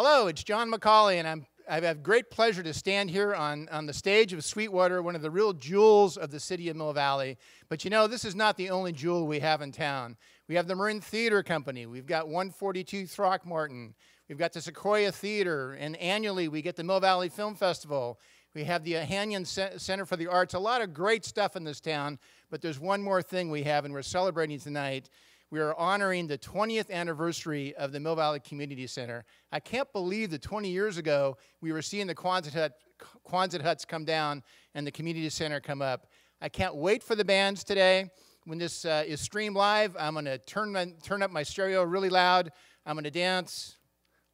Hello, it's John McCauley, and I'm, I have great pleasure to stand here on, on the stage of Sweetwater, one of the real jewels of the city of Mill Valley. But you know, this is not the only jewel we have in town. We have the Marin Theater Company, we've got 142 Throckmorton, we've got the Sequoia Theater, and annually we get the Mill Valley Film Festival. We have the O'Hanlon Center for the Arts, a lot of great stuff in this town, but there's one more thing we have, and we're celebrating tonight we are honoring the 20th anniversary of the Mill Valley Community Center. I can't believe that 20 years ago we were seeing the Quonset, hut, Quonset huts come down and the community center come up. I can't wait for the bands today. When this uh, is streamed live, I'm going to turn, turn up my stereo really loud. I'm going to dance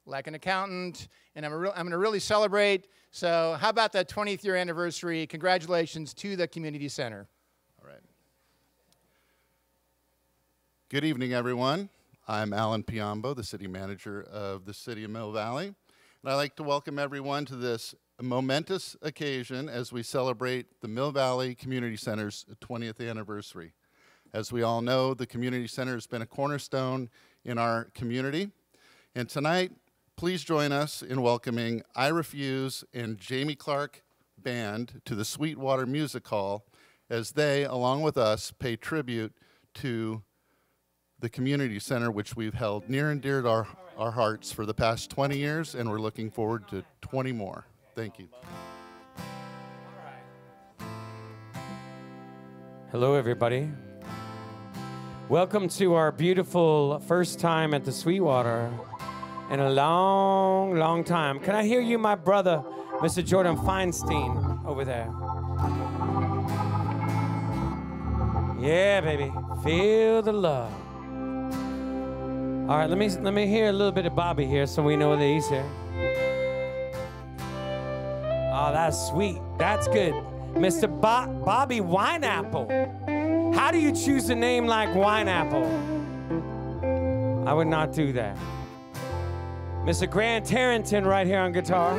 like an accountant, and I'm, I'm going to really celebrate. So, how about that 20th year anniversary? Congratulations to the community center. Good evening, everyone. I'm Alan Piombo, the city manager of the city of Mill Valley. And I'd like to welcome everyone to this momentous occasion as we celebrate the Mill Valley Community Center's 20th anniversary. As we all know, the Community Center has been a cornerstone in our community. And tonight, please join us in welcoming IrieFuse and Jamie Clark Band to the Sweetwater Music Hall as they, along with us, pay tribute to the community center, which we've held near and dear to our, our hearts for the past 20 years, and we're looking forward to 20 more. Thank you. Hello, everybody. Welcome to our beautiful first time at the Sweetwater in a long, long time. Can I hear you, my brother, Mr. Jordan Feinstein, over there? Yeah, baby. Feel the love. All right, let me let me hear a little bit of Bobby here so we know that he's here. Oh, that's sweet. That's good. Mr. Bo- Bobby Wineapple. How do you choose a name like Wineapple? I would not do that. Mr. Grant Tarrington right here on guitar.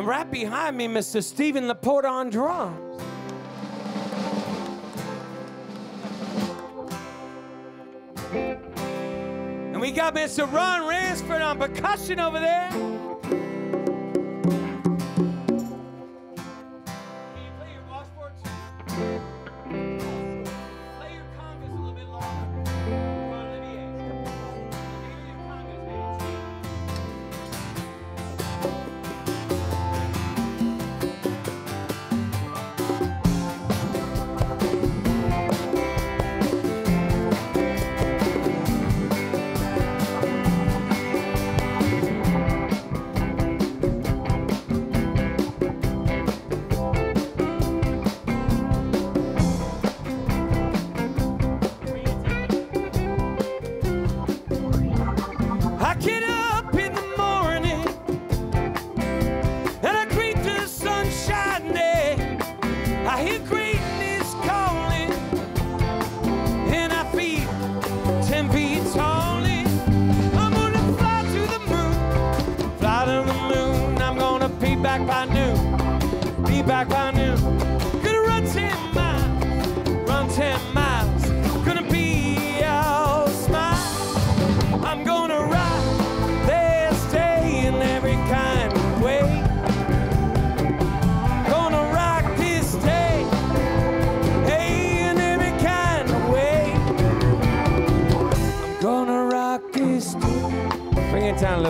And right behind me, Mr. Stephen Laporte on drums. And we got Mr. Ron Ransford on percussion over there.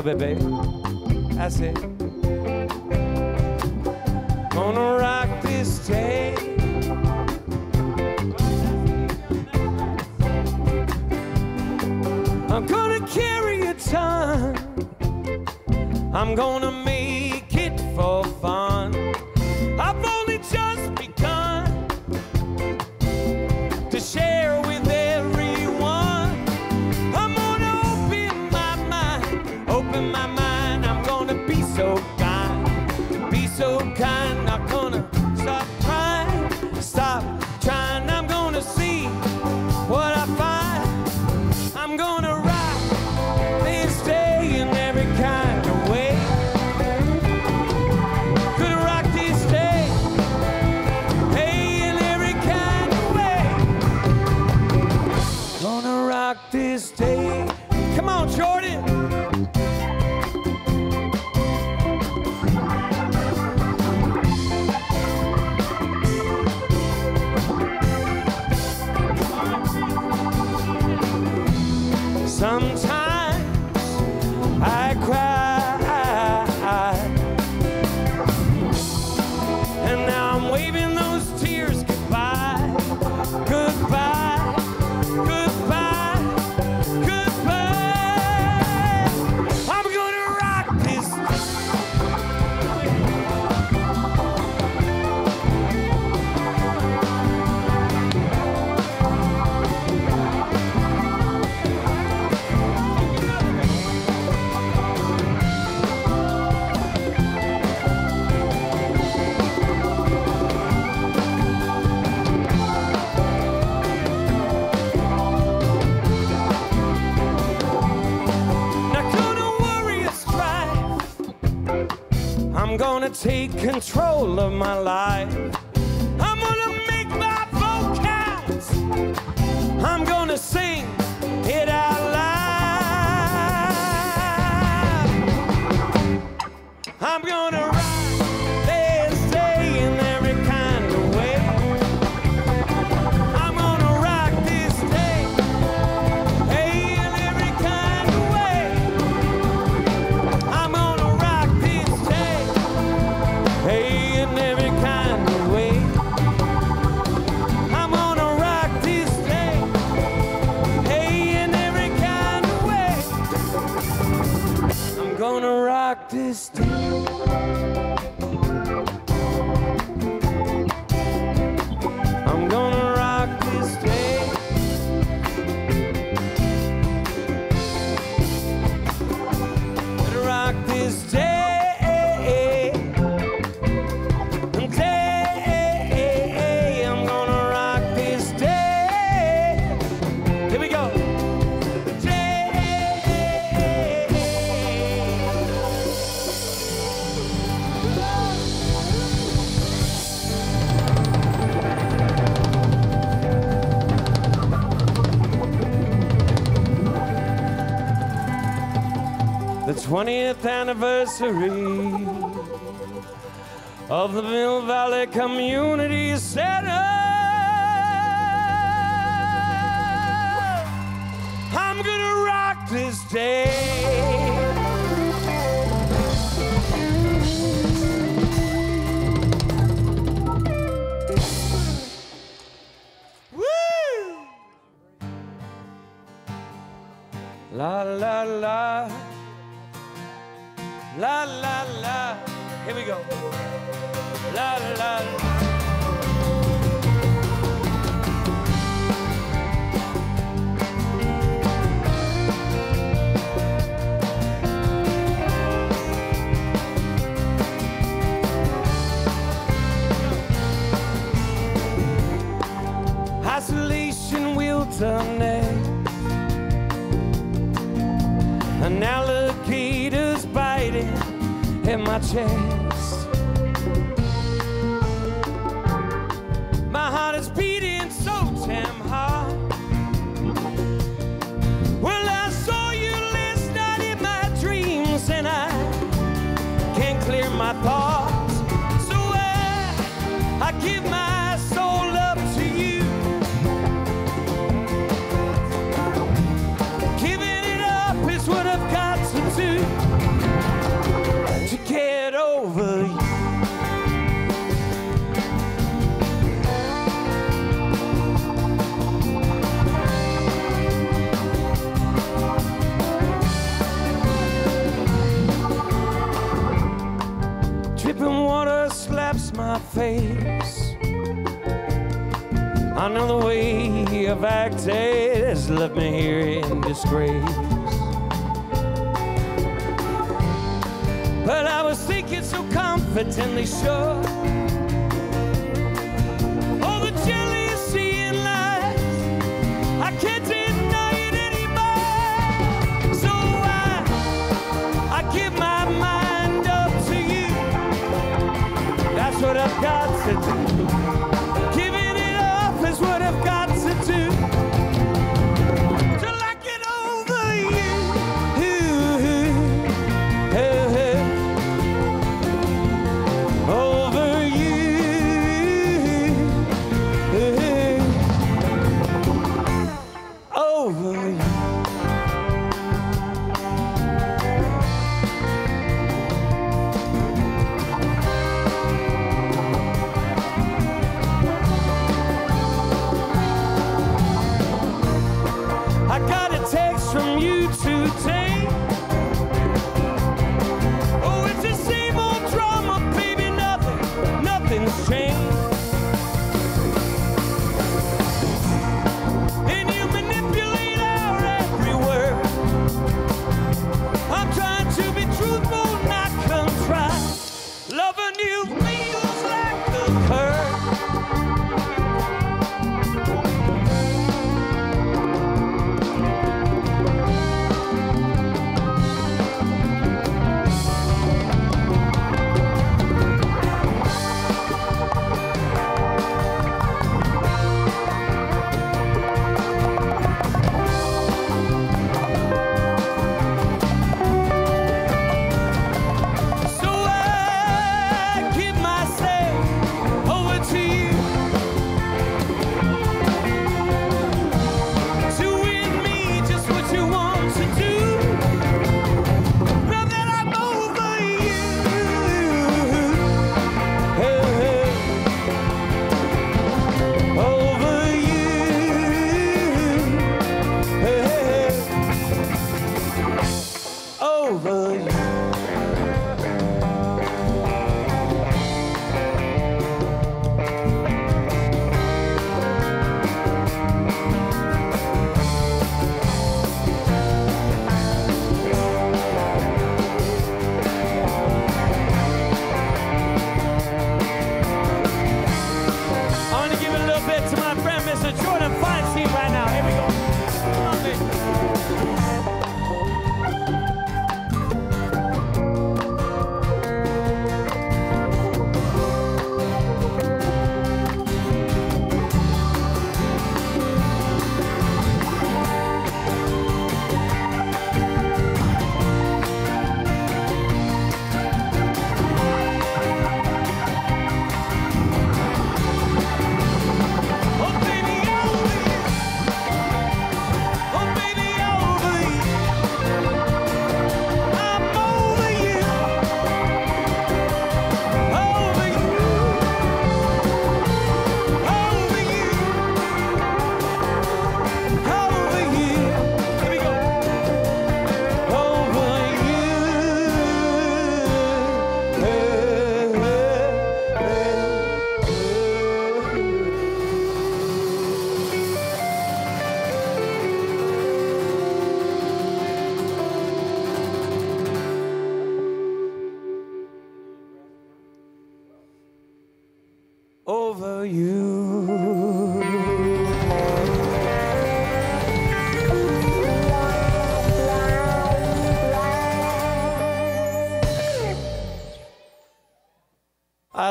Little take control of my life. 20th anniversary of the Mill Valley Community Center. someday. An alligator's biting at my chest. I know the way I've acted has left me here in disgrace. But I was thinking so confidently sure. Thank you.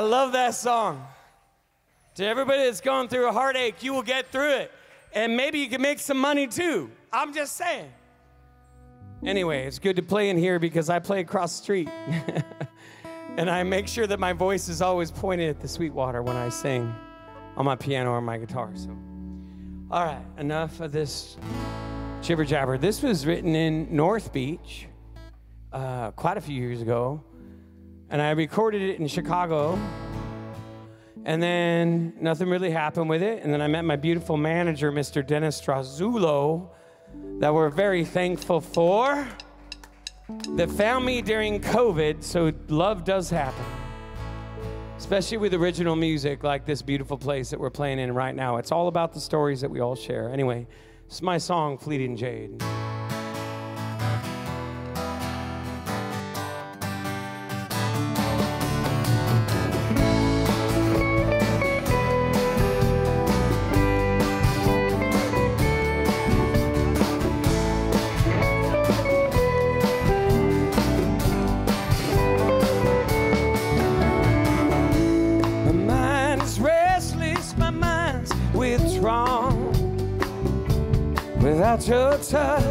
Love that song. To everybody that's going through a heartache, you will get through it. And maybe you can make some money too. I'm just saying. Anyway, it's good to play in here because I play across the street. and I make sure that my voice is always pointed at the Sweetwater when I sing on my piano or my guitar. So, all right, enough of this jibber jabber. This was written in North Beach uh, quite a few years ago, and I recorded it in Chicago. And then nothing really happened with it. And then I met my beautiful manager, Mr. Dennis Strazulo, that we're very thankful for, that found me during COVID. So love does happen, especially with original music like this beautiful place that we're playing in right now. It's all about the stories that we all share. Anyway, it's my song, Fleeting Jade. Without your touch.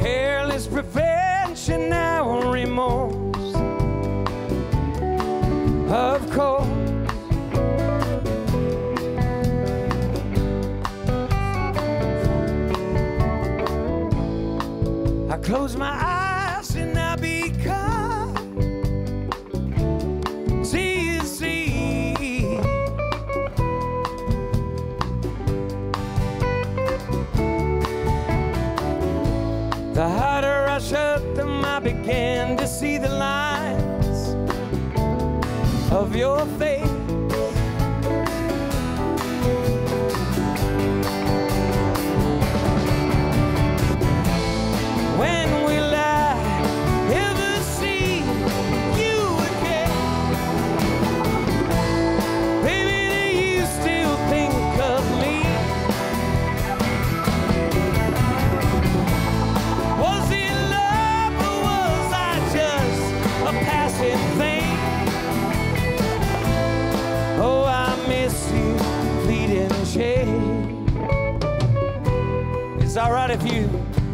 Careless prevention, now remorse. Of course. I close my eyes of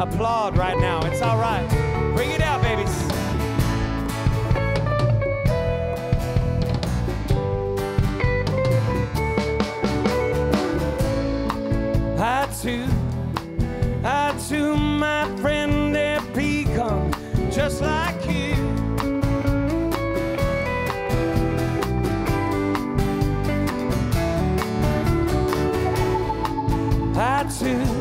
applaud right now. It's all right. Bring it out, babies. I too, I too, my friend, have become just like you. I too,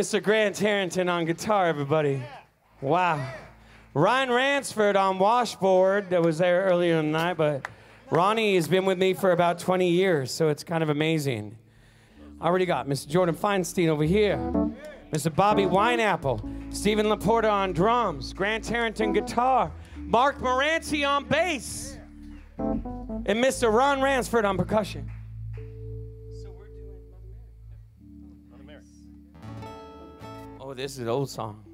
Mr. Grant Harrington on guitar, everybody. Wow. Ryan Ransford on washboard that was there earlier in the night, but Ronnie has been with me for about 20 years, so it's kind of amazing. I already got Mr. Jordan Feinstein over here, Mr. Bobby Wineapple, Stephen Laporta on drums, Grant Harrington guitar, Mark Moranti on bass, and Mr. Ron Ransford on percussion. this is an old song.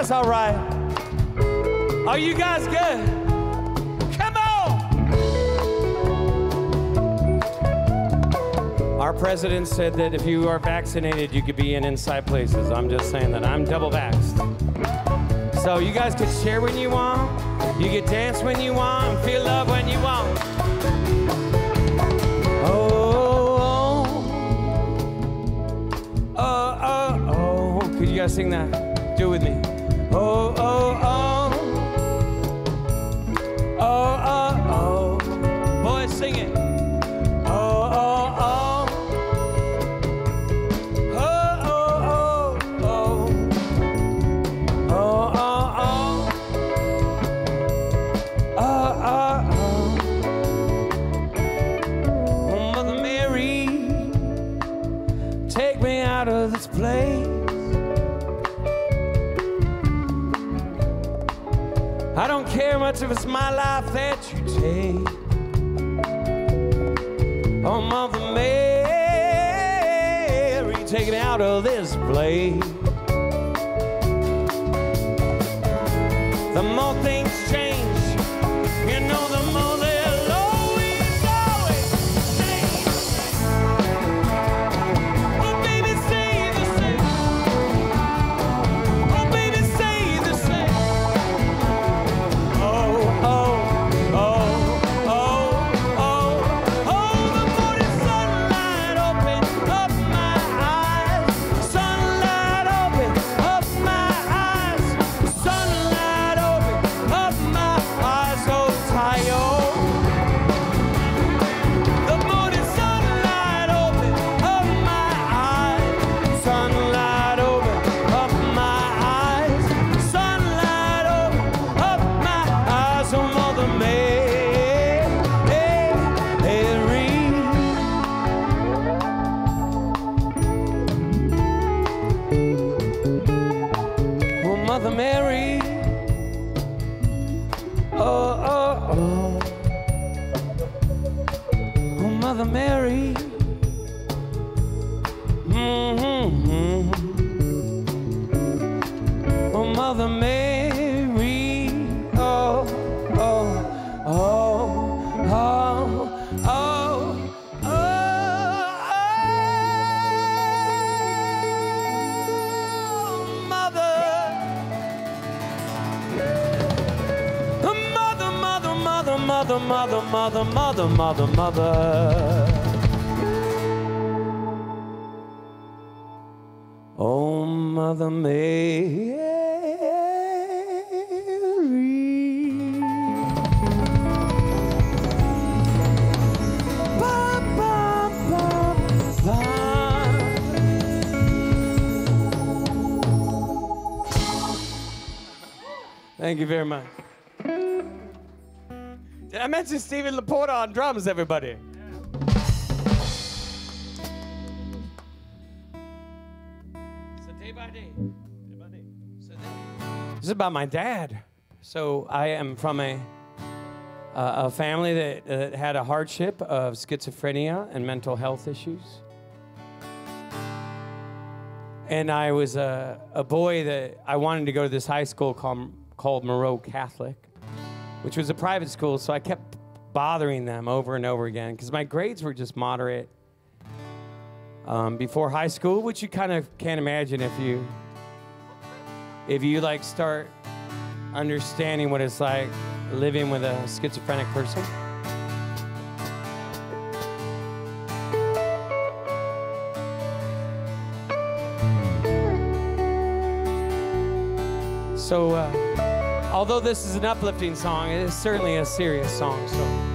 That's all right. Are you guys good? Come on! Our president said that if you are vaccinated, you could be in inside places. I'm just saying that I'm double vaxxed. So you guys can share when you want, you can dance when you want, feel love when you want. Oh oh, oh, oh, oh, oh. Could you guys sing that? Do it with me. much of it's my life that you take. Oh, Mother Mary, take it out of this place. On drums, everybody? So day by day, day by day. This is about my dad. So I am from a uh, a family that uh, had a hardship of schizophrenia and mental health issues. And I was a, a boy that I wanted to go to this high school called, called Moreau Catholic, which was a private school. So I kept bothering them over and over again because my grades were just moderate um, before high school, which you kind of can't imagine if you if you like start understanding what it's like living with a schizophrenic person. So, uh, although this is an uplifting song, it is certainly a serious song. So.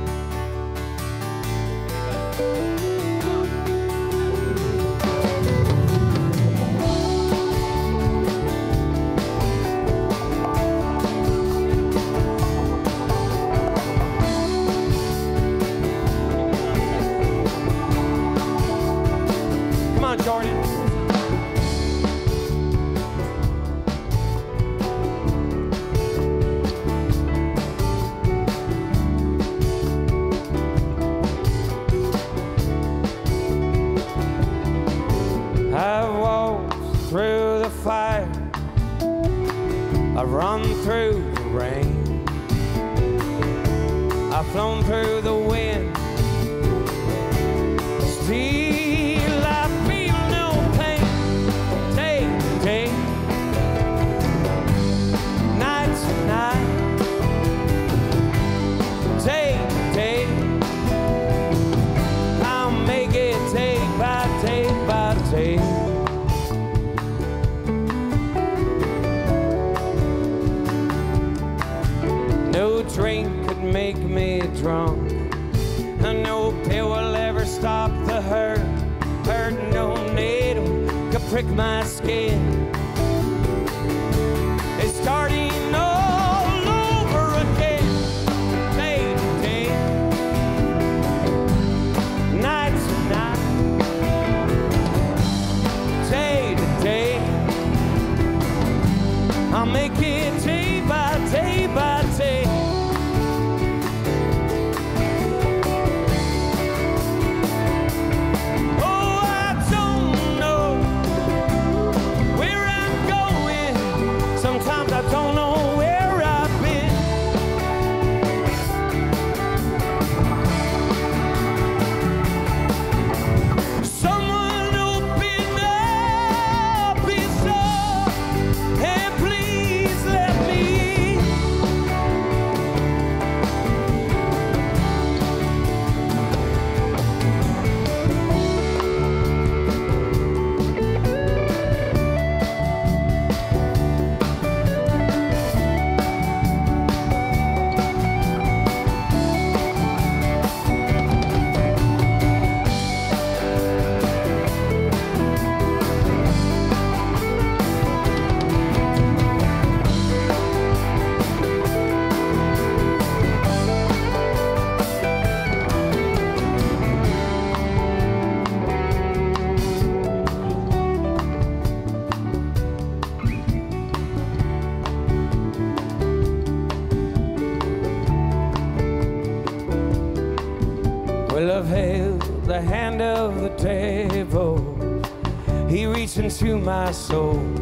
Into my soul.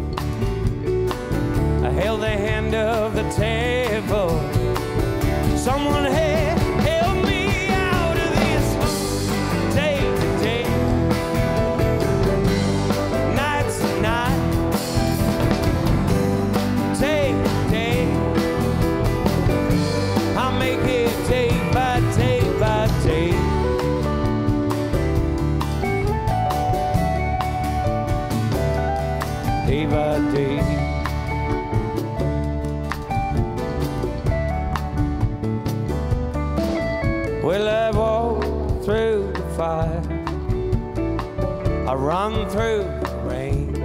Run through the rain,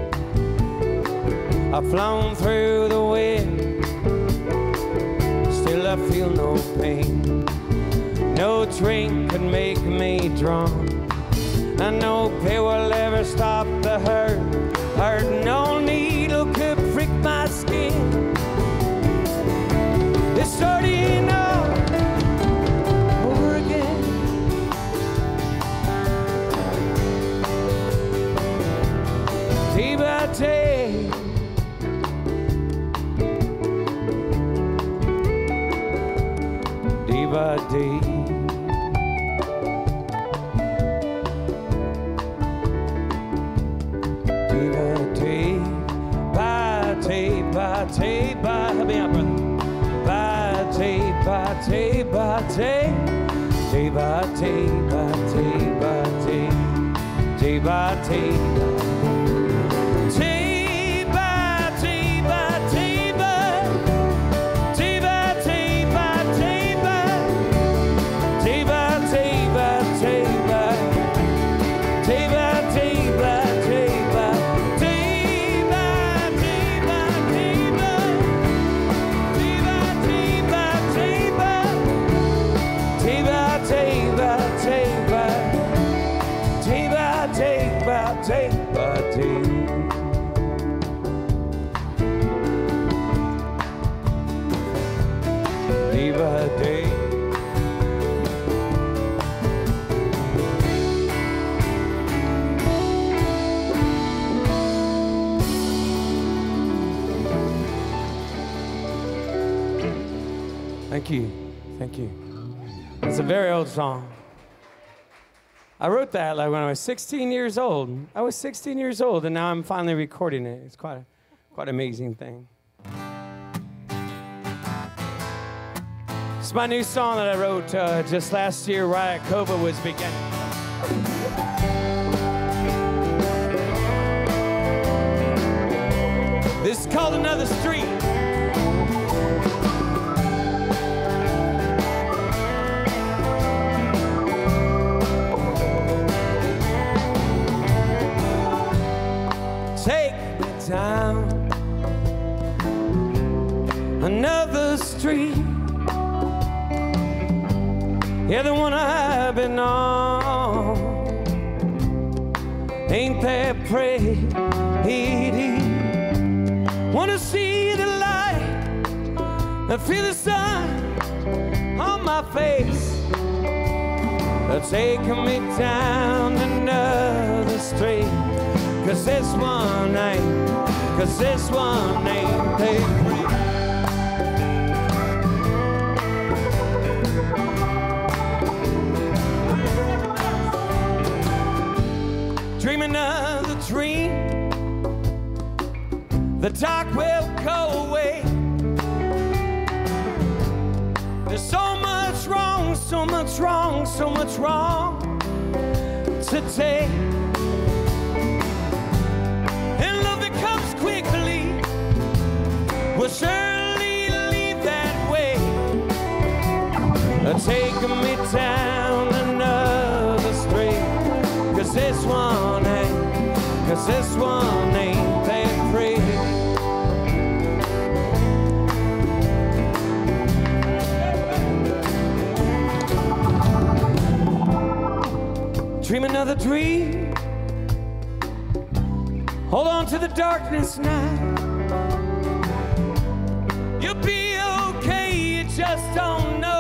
I've flown through the wind, still I feel no pain. No drink can make me drunk, and no pill will ever stop the hurt. Hurt, no needle day. Day by day, by day, by day. Day by day. Day very old song. I wrote that like when I was 16 years old. I was 16 years old, and now I'm finally recording it. It's quite a, quite an amazing thing. It's my new song that I wrote uh, just last year, right at COVID was beginning. This is called Another Street. Yeah, the one I've been on. Ain't that pretty? Wanna see the light, I feel the sun on my face. Taking me down another street. Cause this one ain't, cause this one ain't another dream. The dark will go away. There's so much wrong, so much wrong, so much wrong today. And love that comes quickly will surely leave that way. Take me down cause this one ain't that pretty. Dream another dream. Hold on to the darkness now. You'll be okay, you just don't know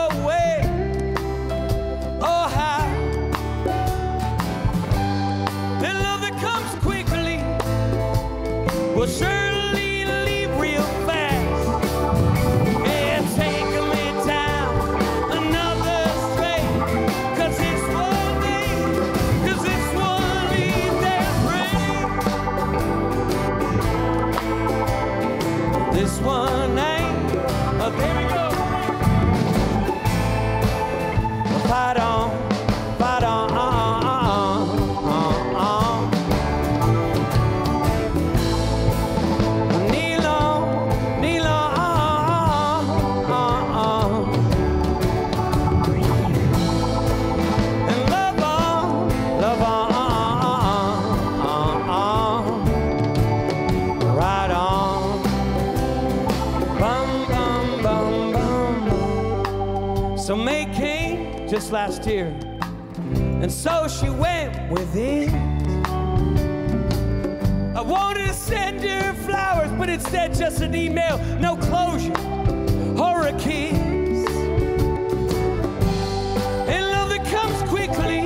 last year. And so she went with it. I wanted to send her flowers, but instead just an email, no closure or a kiss. And love that comes quickly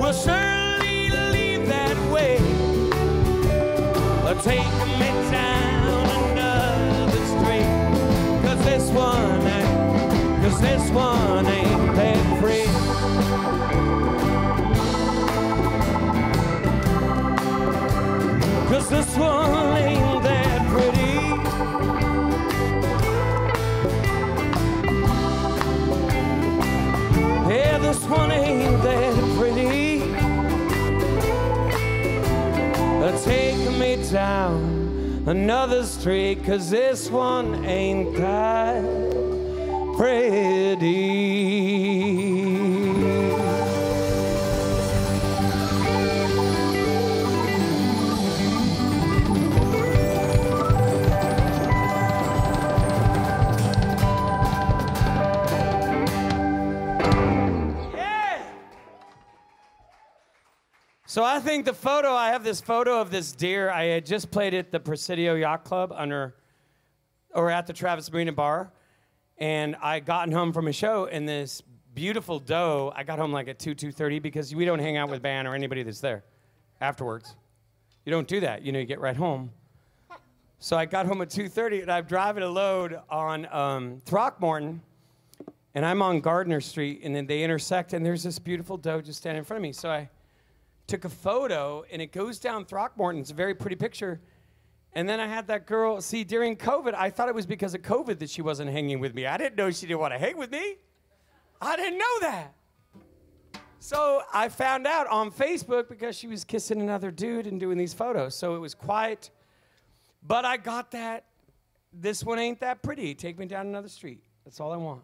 will surely leave that way. Or take me down another street. Cause this one cause this one ain't that free. Cause this one ain't that pretty. Yeah, this one ain't that pretty. Take me down another street, cause this one ain't that So I think the photo, I have this photo of this deer. I had just played at the Presidio Yacht Club under, or at the Travis Marina Bar. And I gotten home from a show and this beautiful doe, I got home like at 2, 2.30 because we don't hang out with band or anybody that's there afterwards. You don't do that. You know, you get right home. So I got home at 2.30 and I'm driving a load on um, Throckmorton and I'm on Gardner Street, and then they intersect, and there's this beautiful doe just standing in front of me. So I took a photo, and it goes down Throckmorton. It's a very pretty picture. And then I had that girl, see, during COVID, I thought it was because of COVID that she wasn't hanging with me. I didn't know she didn't want to hang with me. I didn't know that. So I found out on Facebook because she was kissing another dude and doing these photos. So it was quiet. But I got that. This one ain't that pretty. Take me down another street. That's all I want.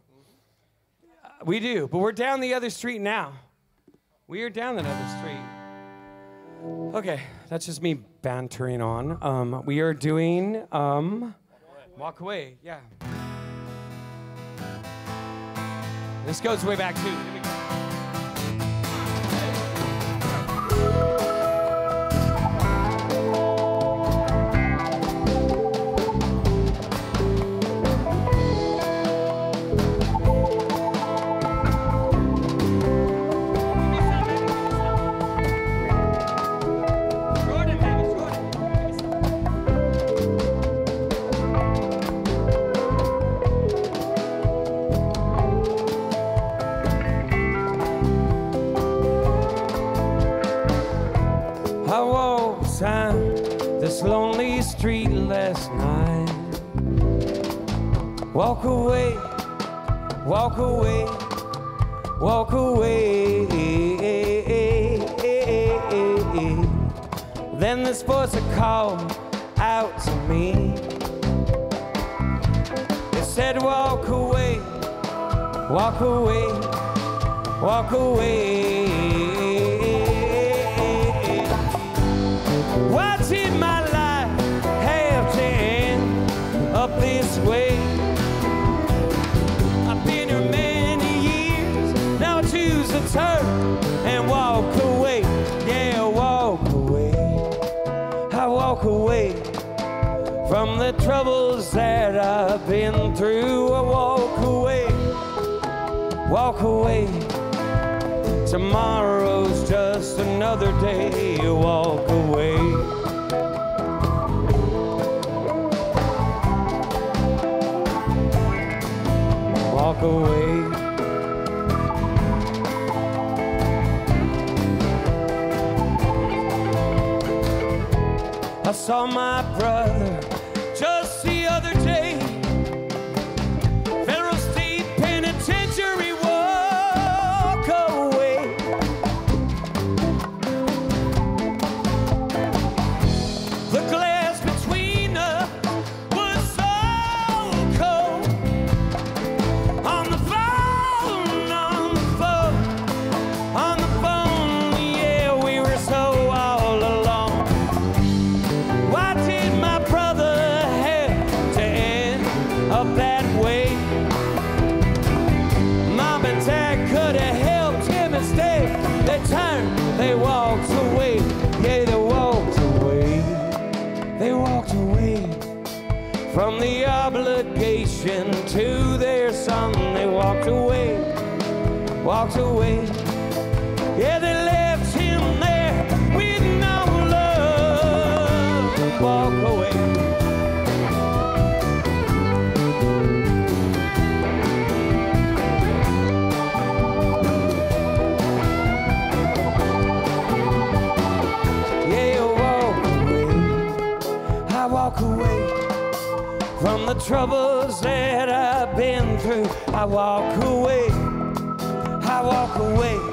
Uh, we do, but we're down the other street now. We are down that other street. Okay, that's just me bantering on. Um, we are doing um, Walk Away. Yeah. This goes way back too. This lonely street last night. Walk away, walk away, walk away. Then this voice a called out to me. It said, Walk away, walk away, walk away. Did my turn and walk away. Yeah, walk away. I walk away from the troubles that I've been through. I walk away, walk away. Tomorrow's just another day. Walk away. Walk away. Saw my troubles that I've been through. I walk away away.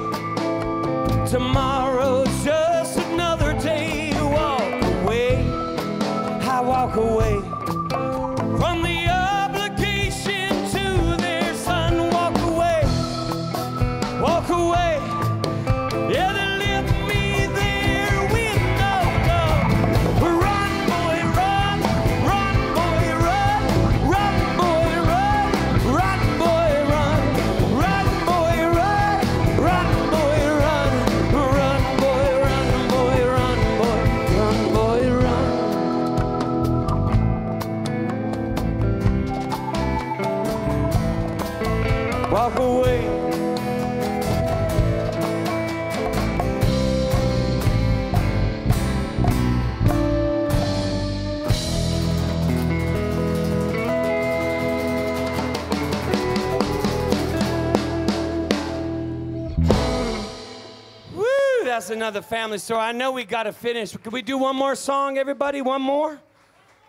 That's another family story. I know we got to finish. Can we do one more song, everybody? One more?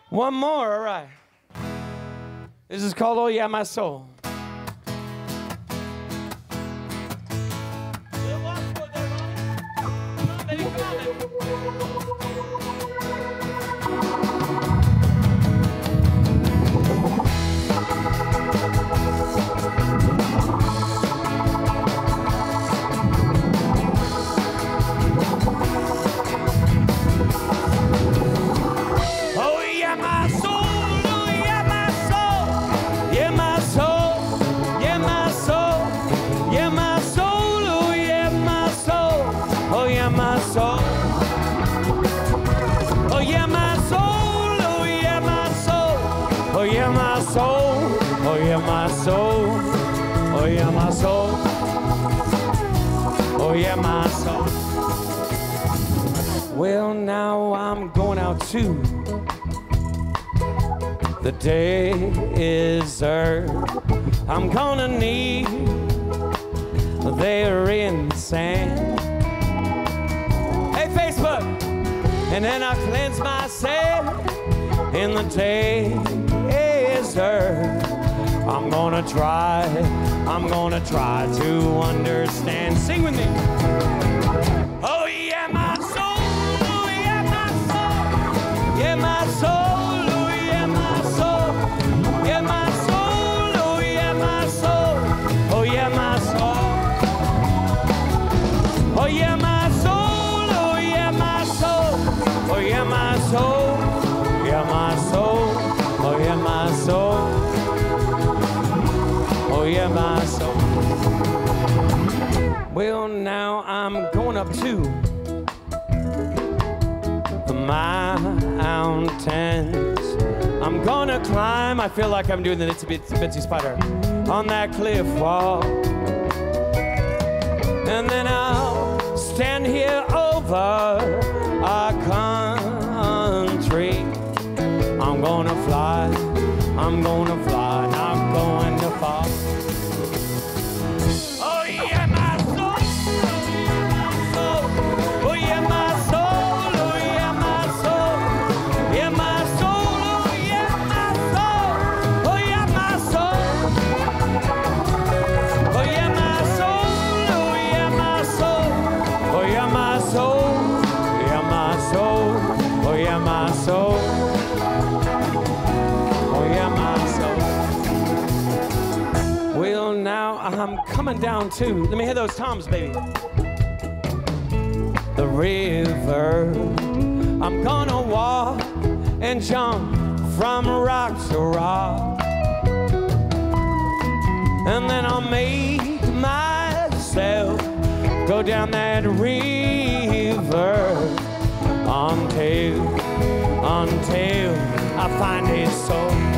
One more, all right. This is called Oh Yeah, My Soul. The day is early. I'm gonna need their incense. Hey, Facebook! And then I cleanse myself in the day is early. I'm gonna try, I'm gonna try to understand. Sing with me. Gonna climb. I feel like I'm doing the itsy bitsy, spider on that cliff wall. And then I'll stand here over our country. I'm gonna fly. I'm gonna fly. Coming down too. Let me hear those toms, baby. The river. I'm gonna walk and jump from rock to rock. And then I'll make myself go down that river until, until I find his soul.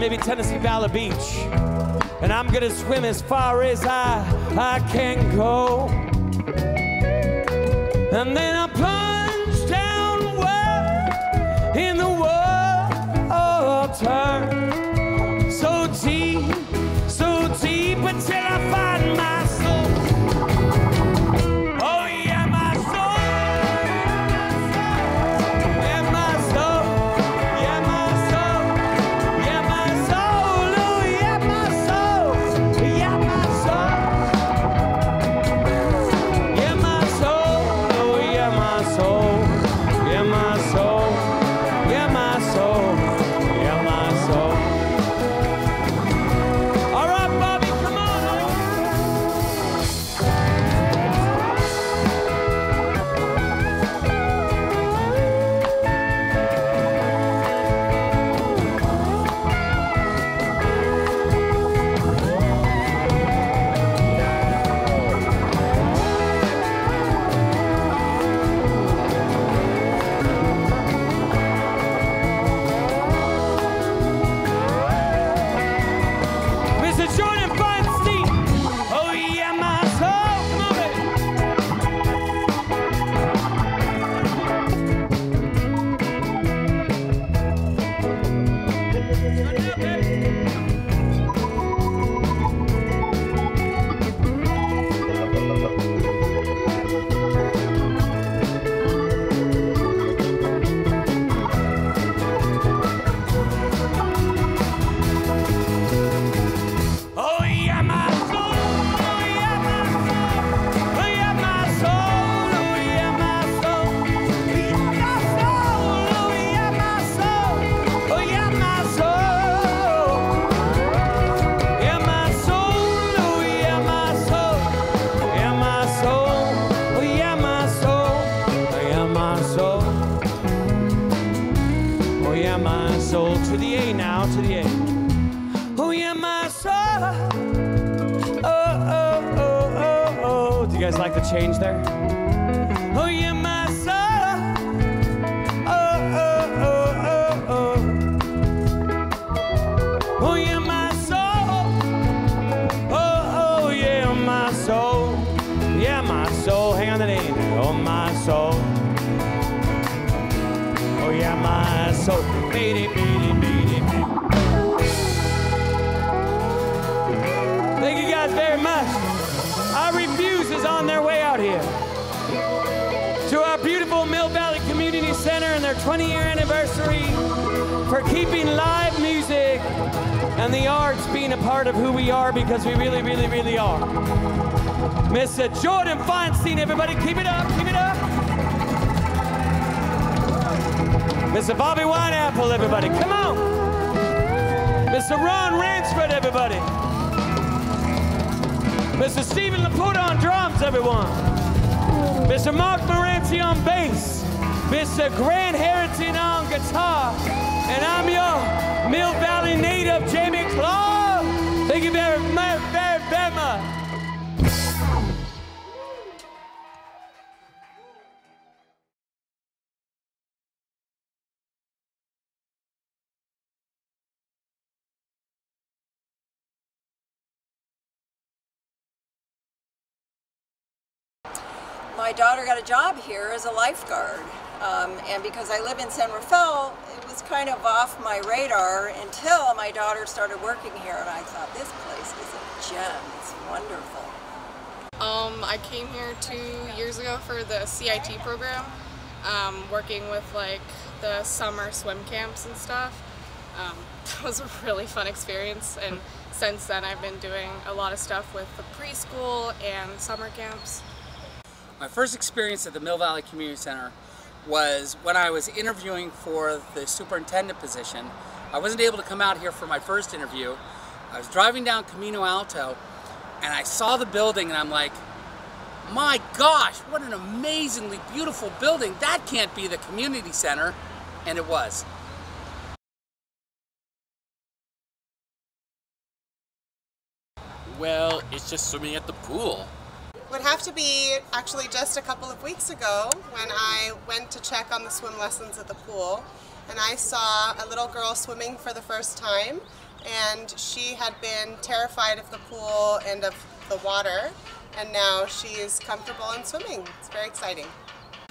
Maybe Tennessee Valley Beach. And I'm gonna swim as far as I, I can go. And then I plunge downward in the water. So deep, because I live in San Rafael, it was kind of off my radar until my daughter started working here. And I thought, this place is a gem. It's wonderful. Um, I came here two years ago for the CIT program, um, working with like the summer swim camps and stuff. Um, that was a really fun experience, and since then I've been doing a lot of stuff with the preschool and summer camps. My first experience at the Mill Valley Community Center was when I was interviewing for the superintendent position. I wasn't able to come out here for my first interview. I was driving down Camino Alto and I saw the building and I'm like, my gosh, what an amazingly beautiful building. That can't be the community center. And it was. Well, it's just swimming at the pool. Would have to be actually just a couple of weeks ago when I went to check on the swim lessons at the pool and I saw a little girl swimming for the first time and she had been terrified of the pool and of the water, and now she is comfortable in swimming. It's very exciting.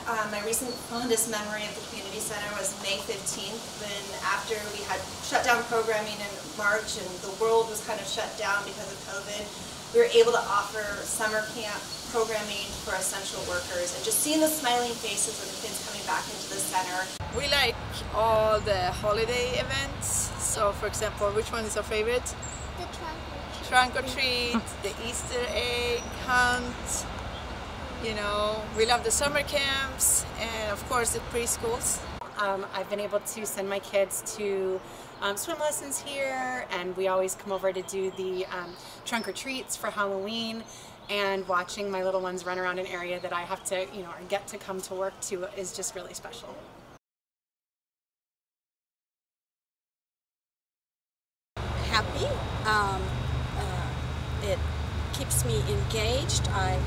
Uh, my recent fondest memory of the community center was May 15th when after we had shut down programming in March and the world was kind of shut down because of COVID, we were able to offer summer camp programming for essential workers and just seeing the smiling faces of the kids coming back into the center. We like all the holiday events. So for example, which one is our favorite? The trunk or treat. Trunk or treat, the Easter egg hunt, you know, we love the summer camps and of course the preschools. Um, I've been able to send my kids to um, swim lessons here and we always come over to do the um, trunk or treats for Halloween and watching my little ones run around an area that I have to, you know, or get to come to work to is just really special. Happy. Um, uh, it keeps me engaged. I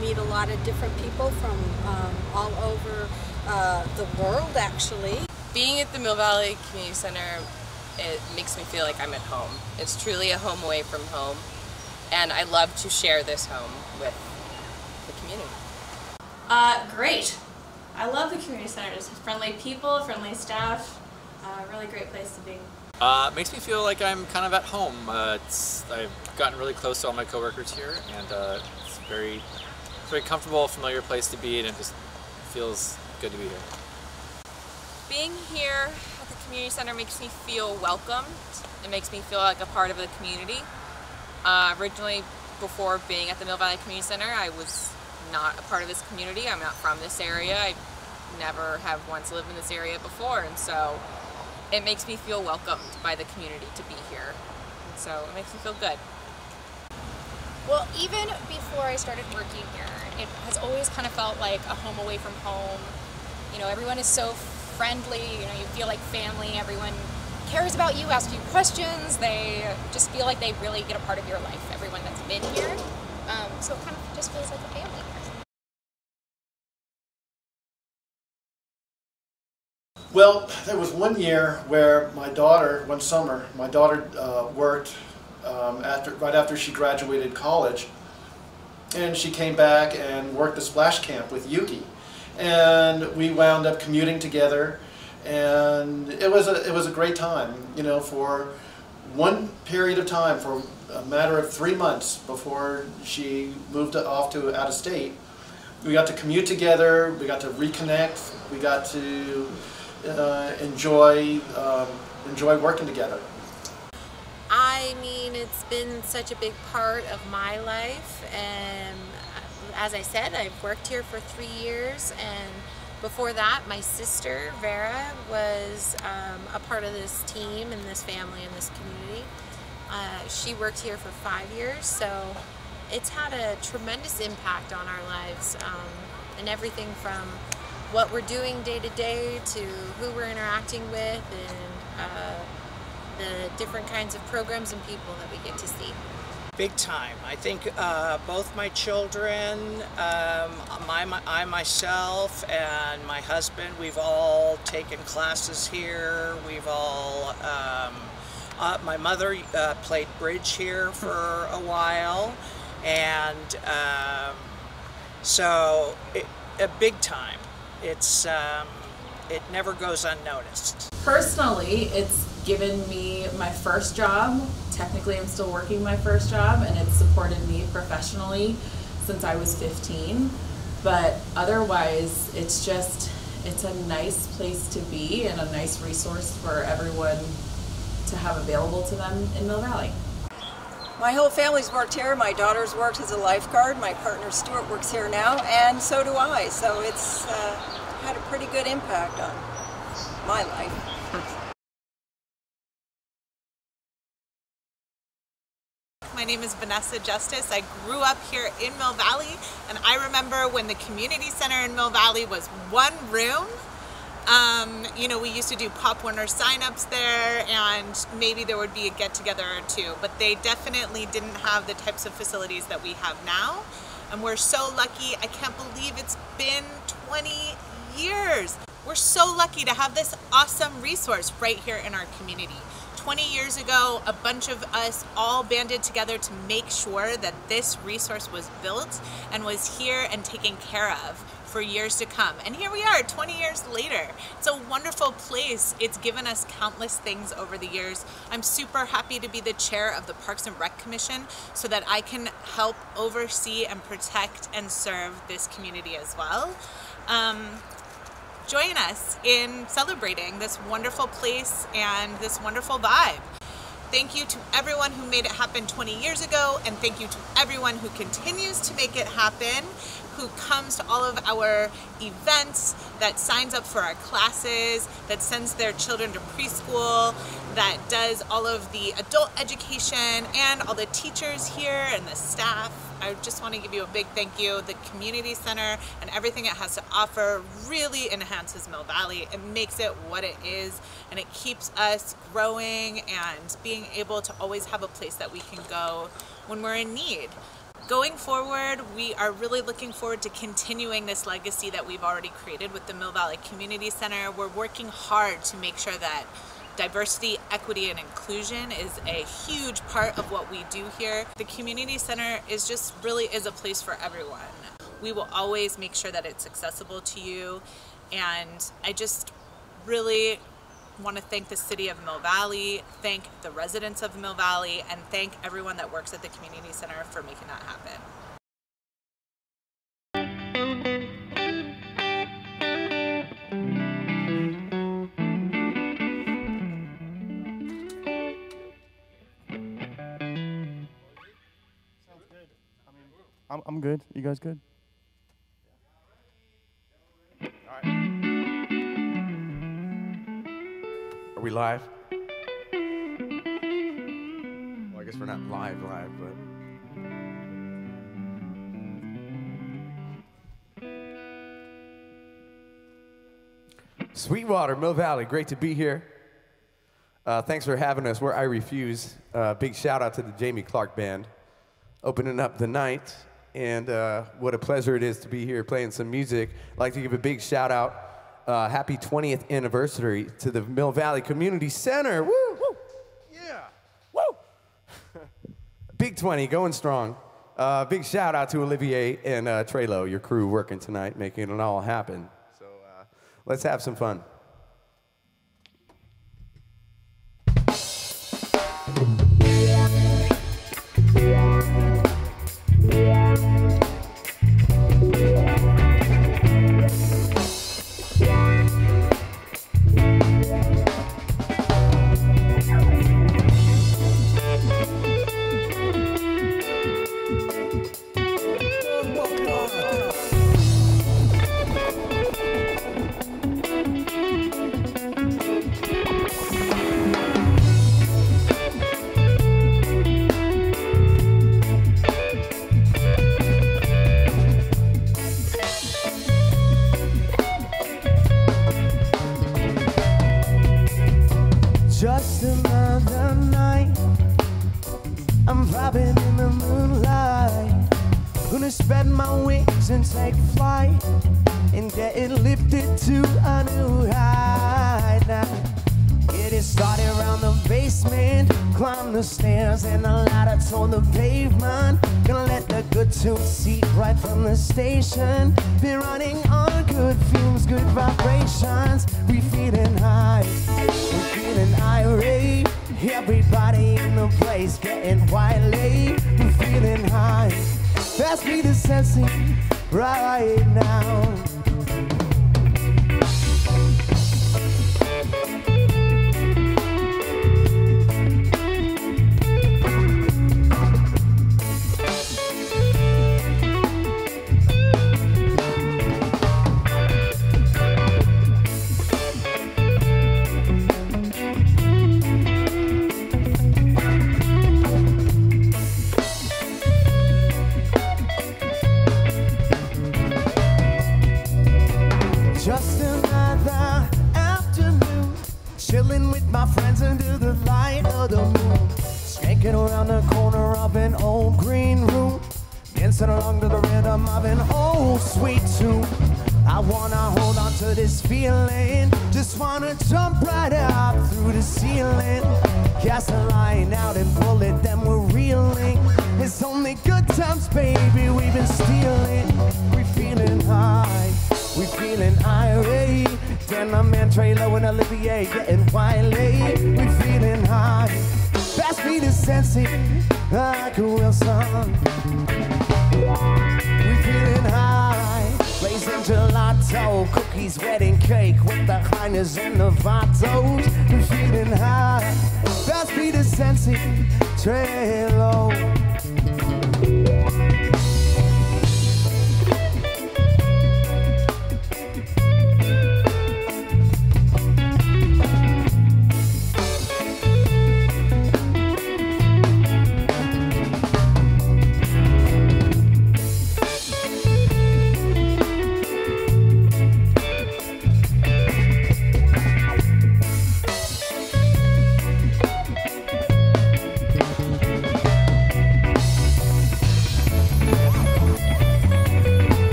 meet a lot of different people from um, all over uh, the world actually. Being at the Mill Valley Community Center, it makes me feel like I'm at home. It's truly a home away from home and I love to share this home with the community. Uh, great. I love the community center. Just friendly people, friendly staff, uh, really great place to be. Uh, makes me feel like I'm kind of at home. Uh, I've gotten really close to all my coworkers here, and uh, it's very, it's a very comfortable, familiar place to be, and it just feels good to be here. Being here at the community center makes me feel welcomed. It makes me feel like a part of the community. Uh, originally, before being at the Mill Valley Community Center, I was not a part of this community. I'm not from this area. I never have once lived in this area before, and so it makes me feel welcomed by the community to be here. And so it makes me feel good. Well, even before I started working here, it has always kind of felt like a home away from home. You know, everyone is so friendly, you know, you feel like family, everyone cares about you, asks you questions, they just feel like they really get a part of your life, everyone that's been here. Um, so it kind of just feels like a family. Well, there was one year where my daughter, one summer, my daughter uh, worked um, after, right after she graduated college, and she came back and worked the splash camp with Yuki, and we wound up commuting together, and it was a it was a great time, you know, for one period of time, for a matter of three months before she moved off to out of state. We got to commute together. We got to reconnect. We got to uh, enjoy um, enjoy working together. I mean, it's been such a big part of my life, and as I said, I've worked here for three years, and before that, my sister Vera was um, a part of this team and this family and this community. Uh, she worked here for five years, so it's had a tremendous impact on our lives, um, and everything from what we're doing day to day to who we're interacting with and uh, the different kinds of programs and people that we get to see. Big time. I think uh, both my children, um, my, my, I myself, and my husband, we've all taken classes here. We've all, um, uh, my mother uh, played bridge here for a while, and um, so it, a big time. It's um, it never goes unnoticed. Personally, it's given me my first job. Technically, I'm still working my first job, and it's supported me professionally since I was 15. But otherwise, it's just it's a nice place to be and a nice resource for everyone to have available to them in Mill Valley. My whole family's worked here. My daughter's worked as a lifeguard. My partner Stuart works here now, and so do I. So it's uh, had a pretty good impact on my life. My name is Vanessa Justice. I grew up here in Mill Valley, and I remember when the community center in Mill Valley was one room. Um, you know, we used to do Pop Warner signups there, and maybe there would be a get together or two, but they definitely didn't have the types of facilities that we have now. And we're so lucky. I can't believe it's been 20 years. We're so lucky to have this awesome resource right here in our community. 20 years ago, a bunch of us all banded together to make sure that this resource was built and was here and taken care of for years to come. And here we are 20 years later. It's a wonderful place. It's given us countless things over the years. I'm super happy to be the chair of the Parks and Rec Commission so that I can help oversee and protect and serve this community as well. Um, join us in celebrating this wonderful place and this wonderful vibe. Thank you to everyone who made it happen 20 years ago, and thank you to everyone who continues to make it happen, who comes to all of our events, that signs up for our classes, that sends their children to preschool, that does all of the adult education, and all the teachers here and the staff. I just want to give you a big thank you. The community center and everything it has to offer really enhances Mill Valley. It makes it what it is and it keeps us growing and being able to always have a place that we can go when we're in need. Going forward, we are really looking forward to continuing this legacy that we've already created with the Mill Valley Community Center. We're working hard to make sure that diversity, equity, and inclusion is a huge part of what we do here. The community center is just really is a place for everyone. We will always make sure that it's accessible to you and I just really want to thank the city of Mill Valley, thank the residents of Mill Valley, and thank everyone that works at the community center for making that happen. I'm, I'm good. You guys good? Are we live? Well, I guess we're not live, live, but. Sweetwater, Mill Valley, great to be here. Uh, thanks for having us. We're IrieFuse. Uh, big shout out to the Jamie Clark Band opening up the night. And uh, what a pleasure it is to be here playing some music. I'd like to give a big shout out, uh, happy 20th anniversary to the Mill Valley Community Center. Woo! Woo! Yeah! Woo! big 20, going strong. Uh, big shout out to Olivier and uh, Trelo, your crew working tonight, making it all happen. So uh, let's have some fun. Me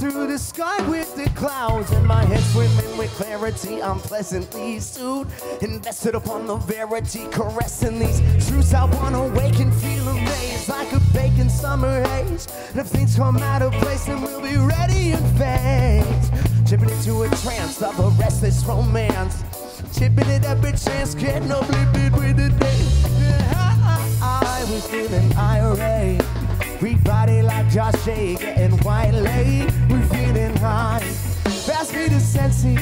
through the sky with the clouds, and my head swimming with clarity. I'm pleasantly soothed, invested upon the verity, caressing these truths. I wanna wake and feel amazed like a baking summer haze. And if things come out of place, then we'll be ready in phase. Tripping into a trance of a restless romance. Chipping it a chance, getting uplifted with the day. I was feeling irate. Weak body like Josh getting white late. Me the Sensi,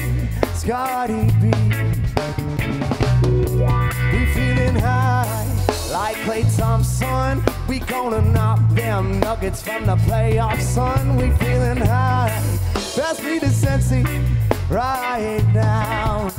Scotty B. We feeling high, like Klay Thompson. We gonna knock them nuggets from the playoffs, son. We feeling high. Pass me the Sensi right now.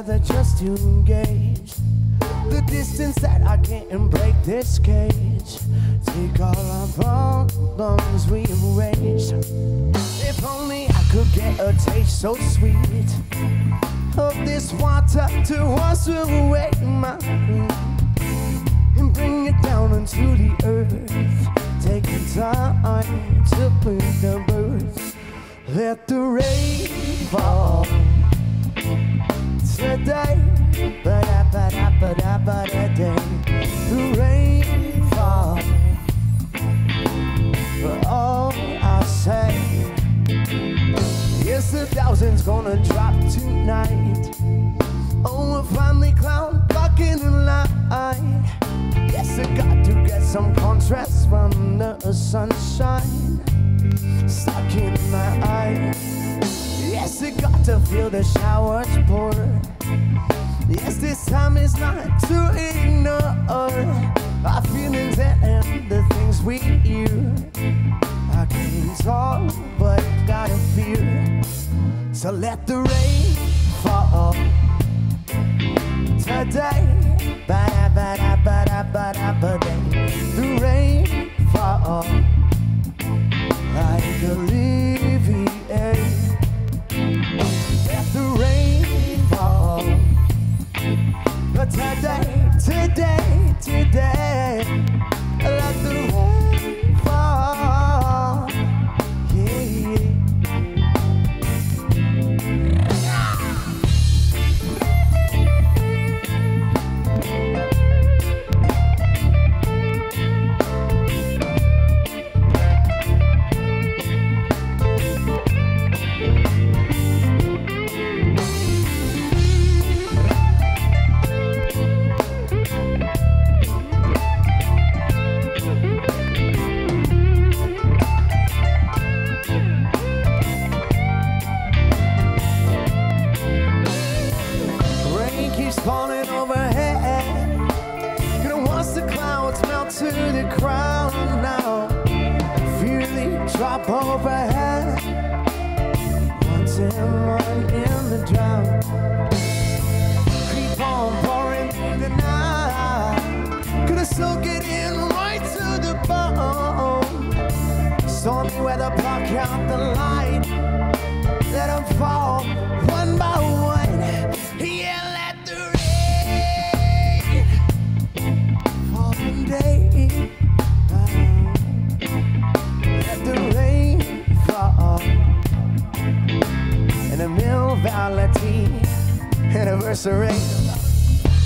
Weather just to engage the distance that I can't break this cage. Wanting one in the drought. Keep on pouring the night. Gonna soak it in right to the bone. Stormy weather block out the light. Anniversary.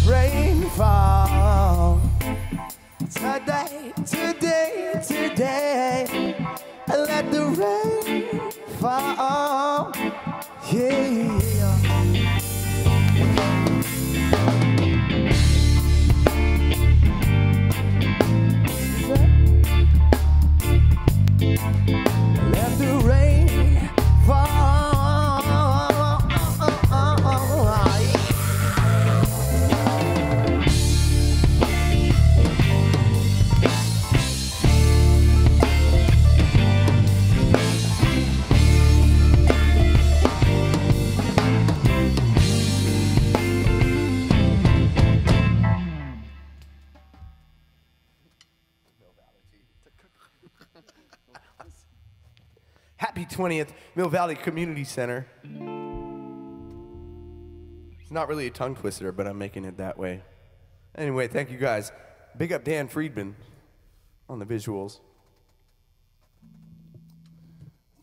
Rainfall. Today, today, 20th, Mill Valley Community Center. It's not really a tongue twister, but I'm making it that way. Anyway, thank you guys. Big up Dan Friedman on the visuals.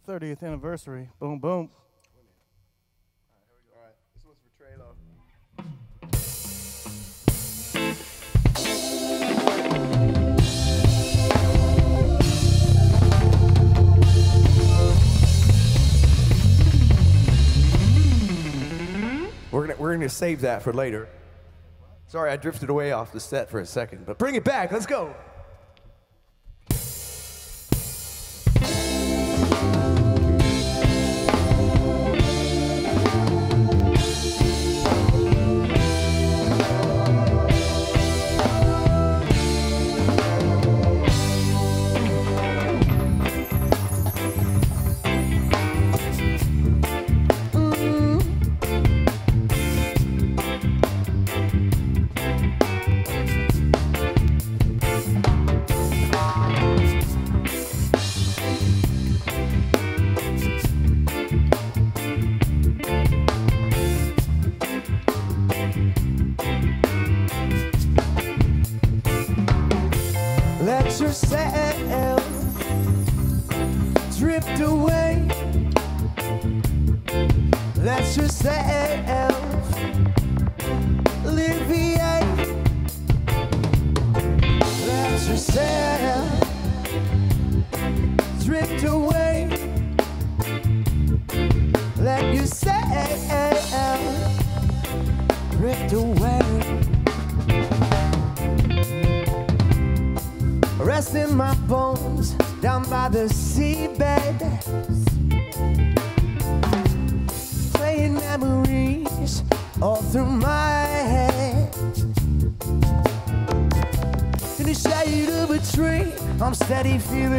30th anniversary. Boom, boom. We're gonna, we're gonna save that for later. Sorry, I drifted away off the set for a second, but bring it back. Let's go. very few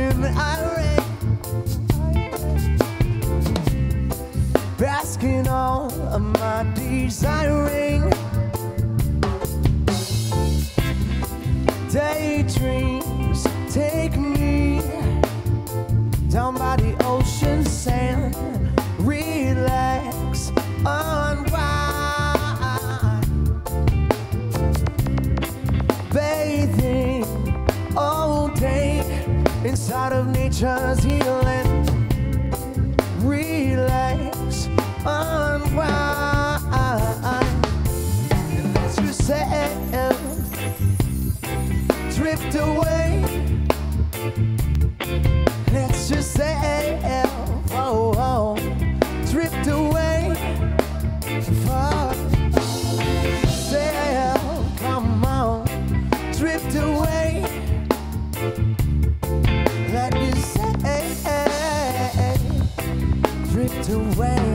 away.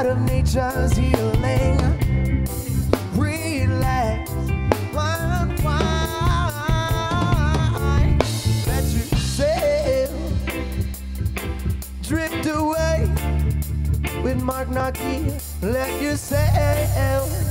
out of nature's healing. Relax. Let yourself drift away with Mark Let yourself.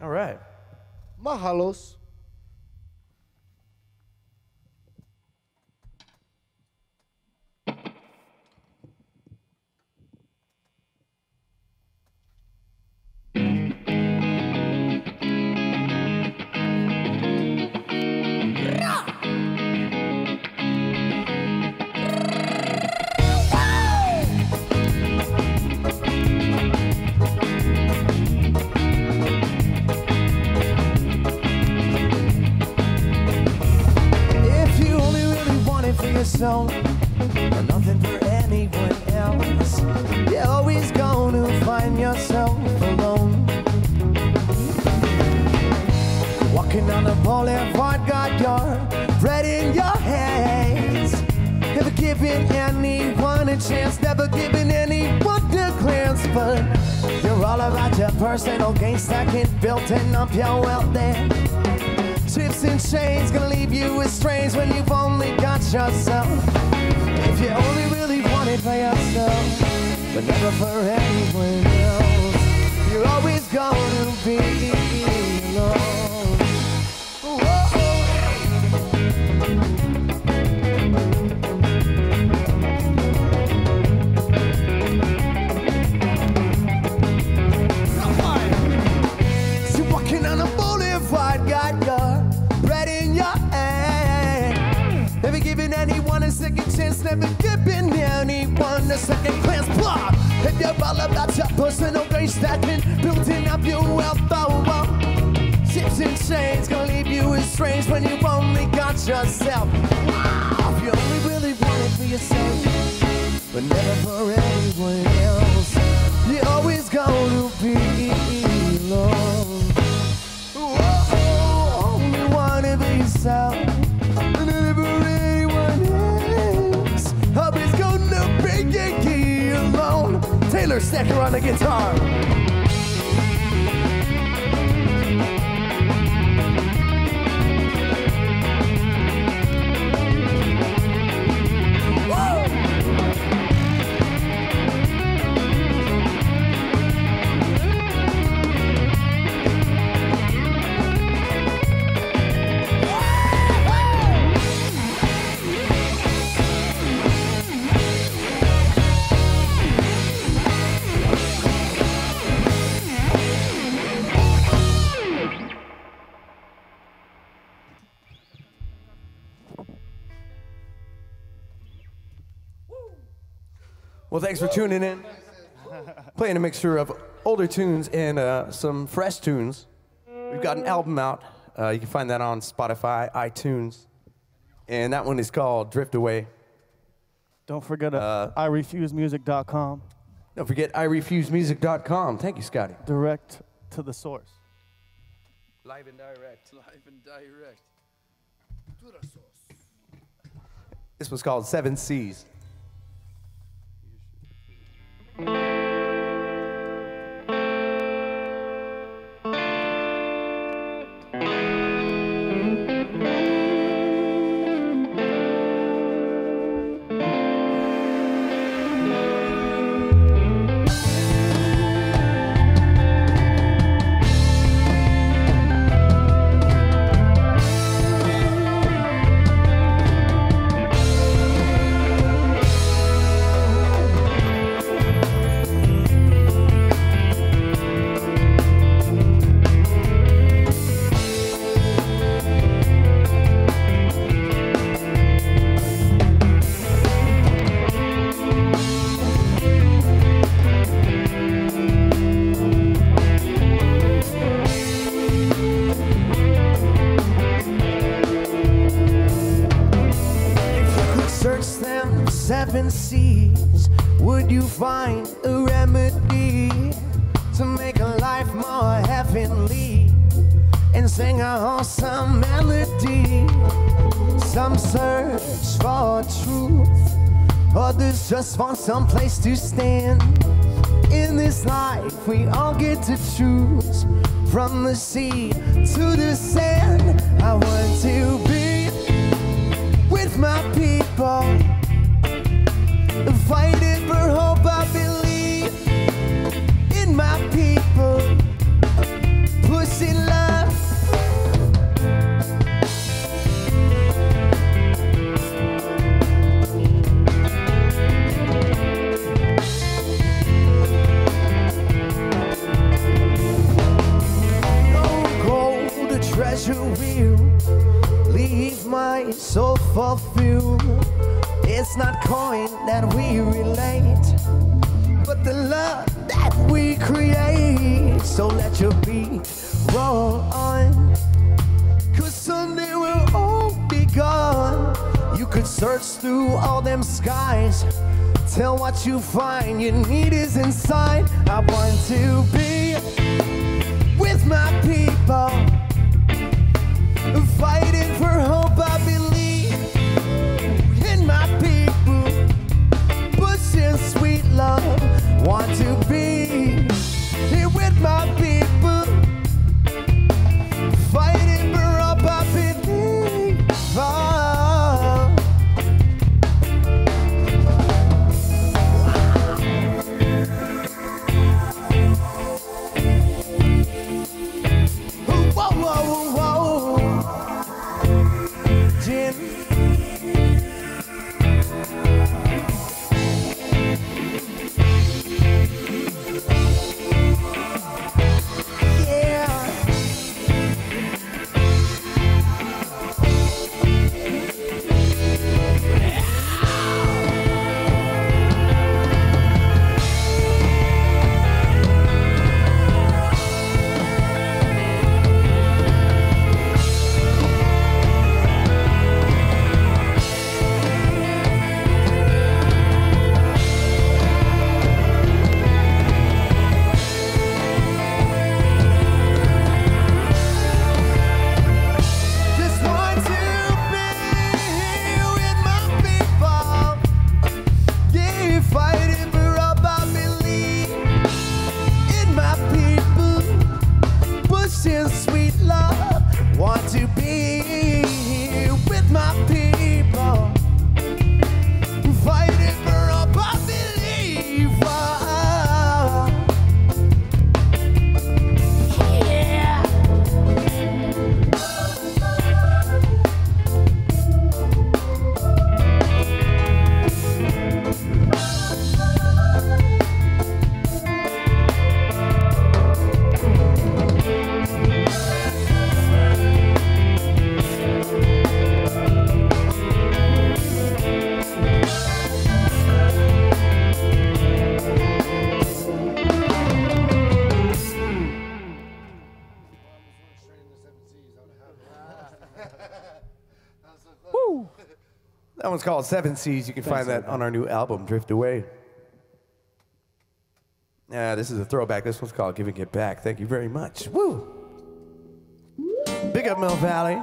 All right. Mahalos. Thanks for tuning in. Playing a mixture of older tunes and uh, some fresh tunes. We've got an album out. Uh, you can find that on Spotify, iTunes. And that one is called Drift Away. Don't forget uh, iriefusemusic.com. Don't forget iriefusemusic.com. Thank you, Scotty. Direct to the source. Live and direct. Live and direct. This was called Seven Seas. Search seven seas. Would you find a remedy to make a life more heavenly and sing a wholesome melody? Some search for truth, others just want some place to stand. In this life, we all get to choose from the sea to the sand. I want to be with my people fighting for hope. I believe in my people. Pussy love. No gold or treasure will leave my soul fulfilled. It's not coin that we relate, but the love that we create. So let your beat roll on, cause someday we'll all be gone. You could search through all them skies, tell what you find your need is inside. I want to be with my people, fighting for hope I believe. to be. song is called Seven Seas. You can Thanks, find that on our new album, Drift Away. Yeah, this is a throwback. This one's called Giving It Back. Thank you very much. Woo! Big up Mill Valley.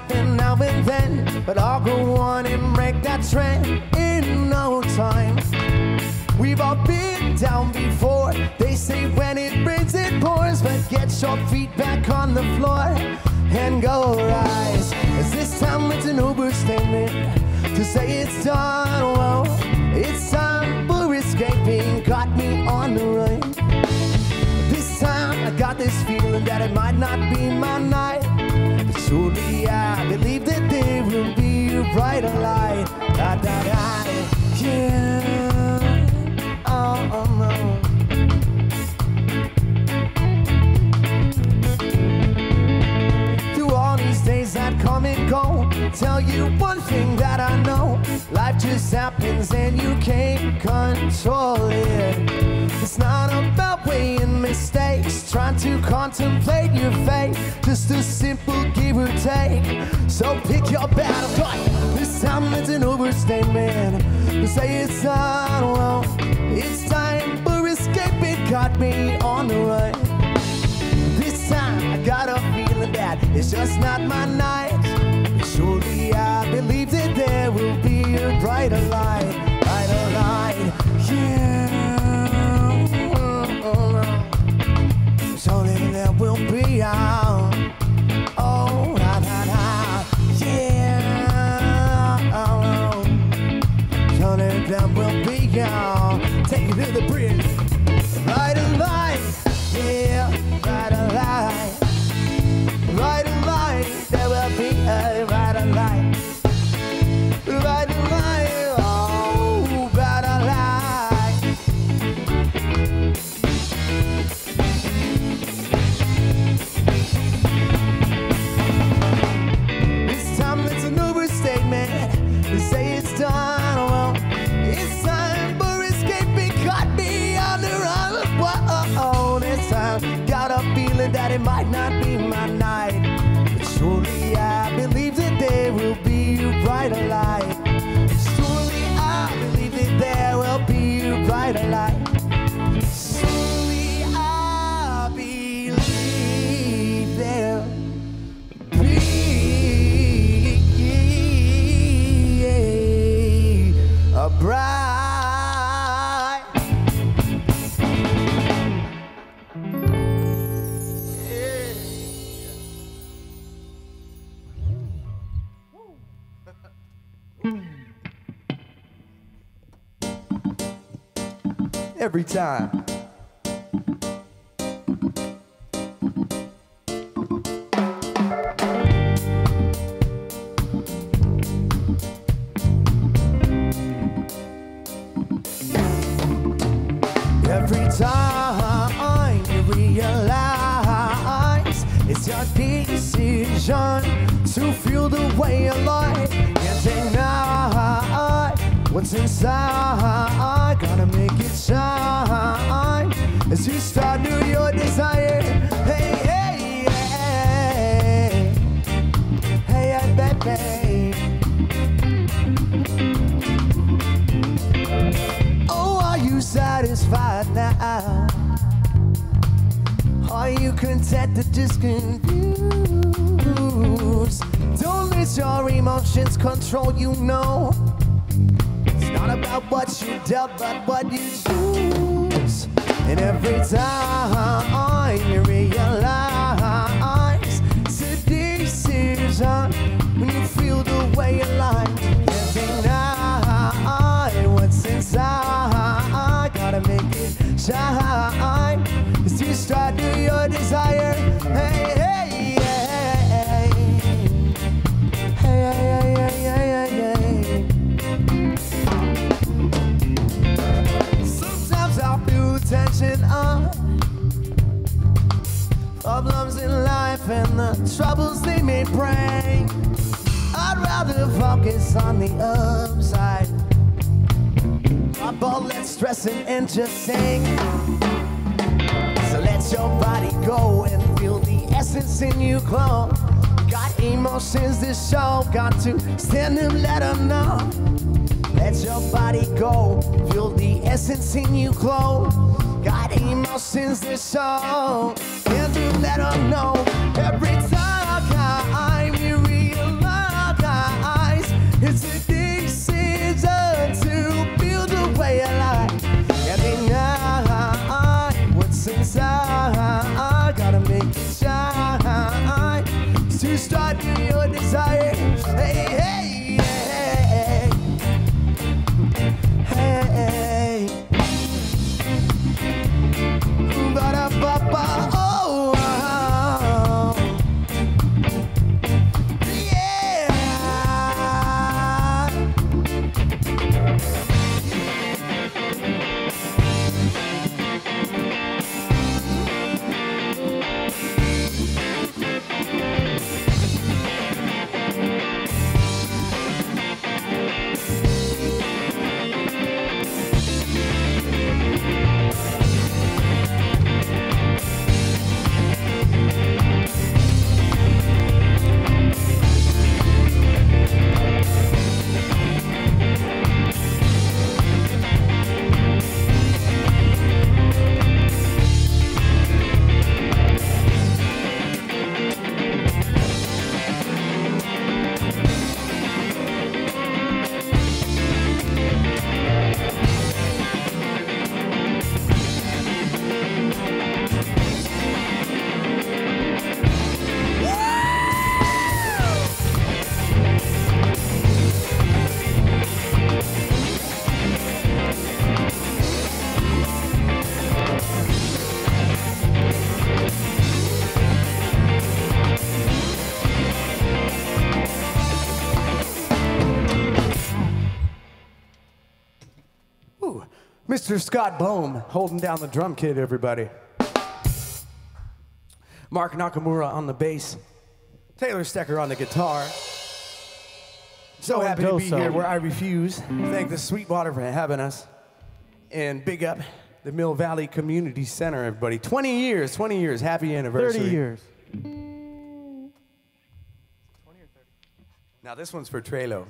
Happen now and then, but I'll go on and break that trend in no time. We've all been down before. They say when it rains, it pours, but get your feet back on the floor and go rise. 'Cause this time it's an overstatement to say it's done. Well, it's time for escaping. Got me on the run. This time I got this feeling that it might not be my night. Surely I believe that there will be a brighter light. Da da da. Yeah. Oh, oh no. Through all these days that come and go, tell you one thing that I know. Life just happens and you can't control it. It's not about weighing mistakes, trying to contemplate your fate. Just a simple give or take. So pick your battle. This time it's an overstatement to say it's not wrong. It's time for escape. It got me on the run. This time I got a feeling that it's just not my night. Surely I believe that there will be a brighter light, time. Every time you realize it's your decision to feel the way you like and deny what's inside. Gotta make it shine as you start to your desire. Hey, hey, hey, hey, baby. Oh, are you satisfied now? Are you content to just confuse? Don't let your emotions control you, no. About what you dealt, but what you choose. And every time you realize it's a when you feel the way you like. Life and the troubles they may bring. I'd rather focus on the upside. Drop all that stressing and just sing. So let your body go and feel the essence in you glow. Got emotions to show, got to stand them, let them know. Let your body go, feel the essence in you glow. Got emotions to show, and to let them know. Every time Mr. Scott Bohm holding down the drum kit, everybody. Mark Nakamura on the bass. Taylor Stecker on the guitar. So happy to be here where IrieFuse. Thank the Sweetwater for having us. And big up the Mill Valley Community Center, everybody. 20 years, 20 years. Happy anniversary. 30 years. 20 or 30. Now, this one's for Trello.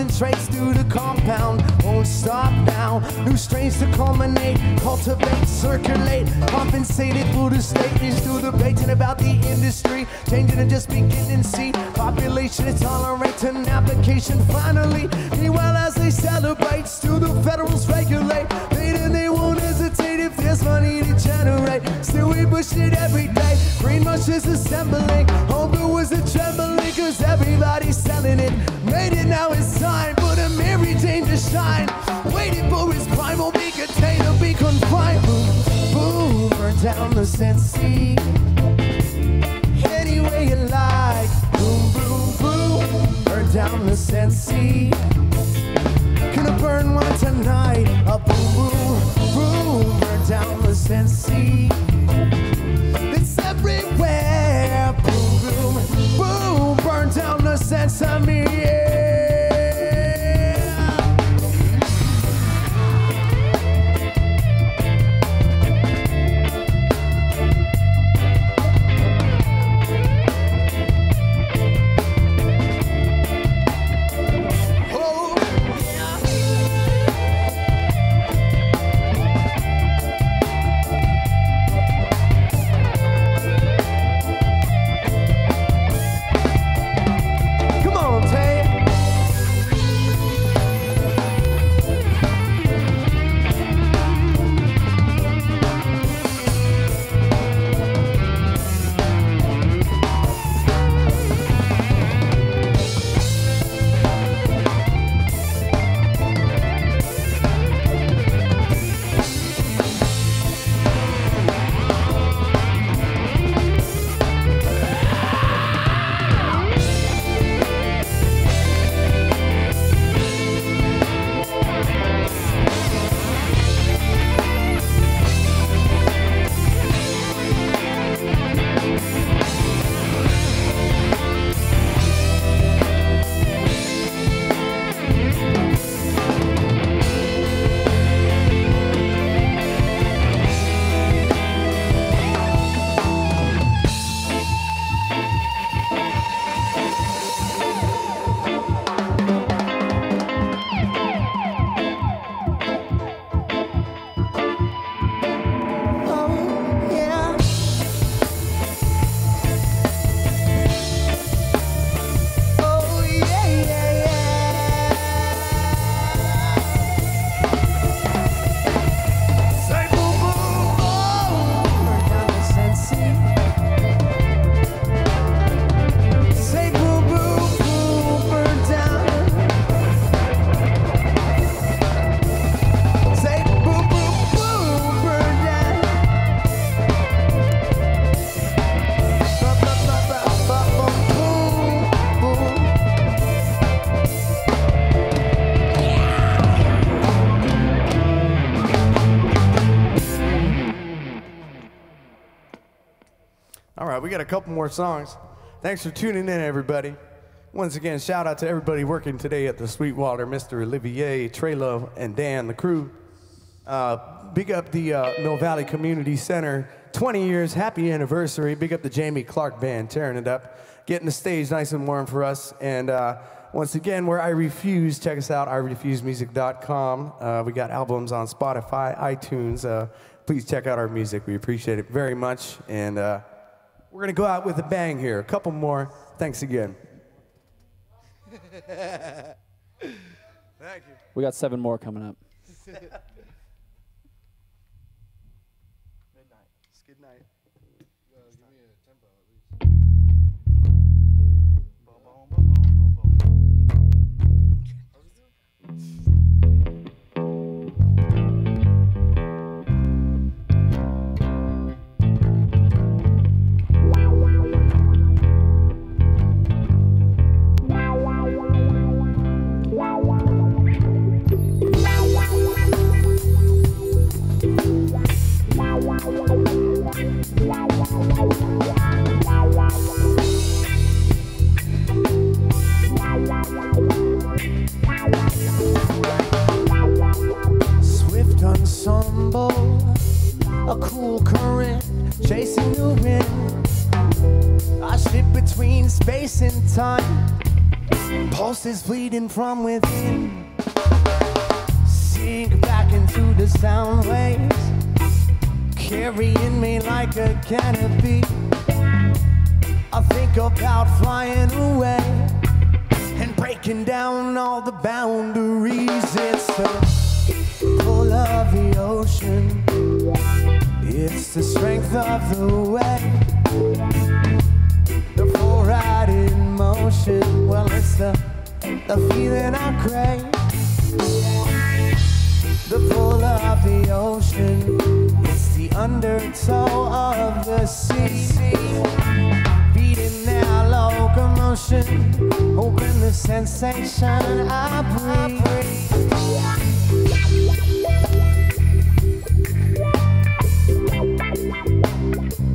concentrates through the compound. Won't stop now. New strains to culminate, cultivate, circulate. Compensated Buddha state is through debating about the industry. Changing and just beginning. to See, population is tolerant to application finally. Meanwhile, as they celebrate, still the federals regulate. They then they won't hesitate if there's money to generate. Still, we push it every day. Green mush is assembly. down the sensei. Got a couple more songs. Thanks for tuning in, everybody. Once again, shout out to everybody working today at the Sweetwater, Mr. Olivier, Trelo, and Dan, the crew. Uh, big up the uh, Mill Valley Community Center, 20 years, happy anniversary. Big up the Jamie Clark Band, tearing it up, getting the stage nice and warm for us. And uh, once again, where IrieFuse, check us out, iriefusemusic.com. Uh, we got albums on Spotify, iTunes. Uh, please check out our music. We appreciate it very much. And uh, we're going to go out with a bang here. A couple more. Thanks again. Thank you. We got seven more coming up. a cool current chasing the wind. I slip between space and time, pulses bleeding from within. Sink back into the sound waves, carrying me like a canopy. I think about flying away and breaking down all the boundaries. It's the pull of the ocean. It's the strength of the wave. The forward in motion. Well, it's the, the feeling I crave. The pull of the ocean. It's the undertow of the sea. Beating their locomotion. Open the sensation I breathe.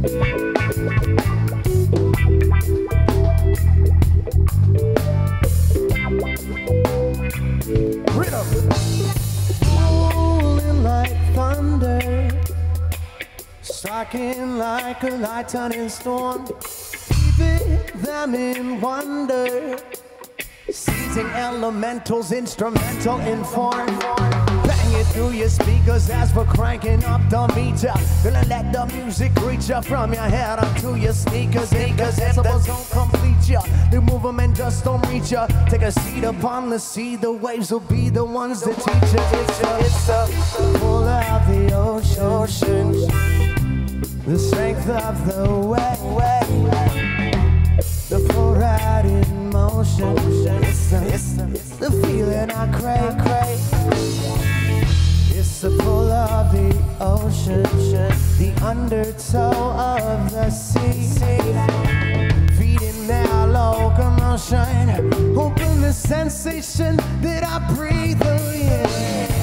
Striking like thunder, shocking like a light turning storm, keeping them in wonder. Seizing elementals, instrumental in form. It through your speakers as we're cranking up the meter. Gonna let the music reach you from your head up to your sneakers. Sneakers, decibels don't complete ya. The movement just don't reach ya. Take a seat upon the sea. The waves will be the ones that teach you. It's a, it's a pull of the ocean. The strength of the wave. The forward in motion. It's the, it's it's the feeling I crave. crave. The pull of the ocean, the undertow of the sea. Feeding their locomotion, open the sensation that I breathe in. Flowing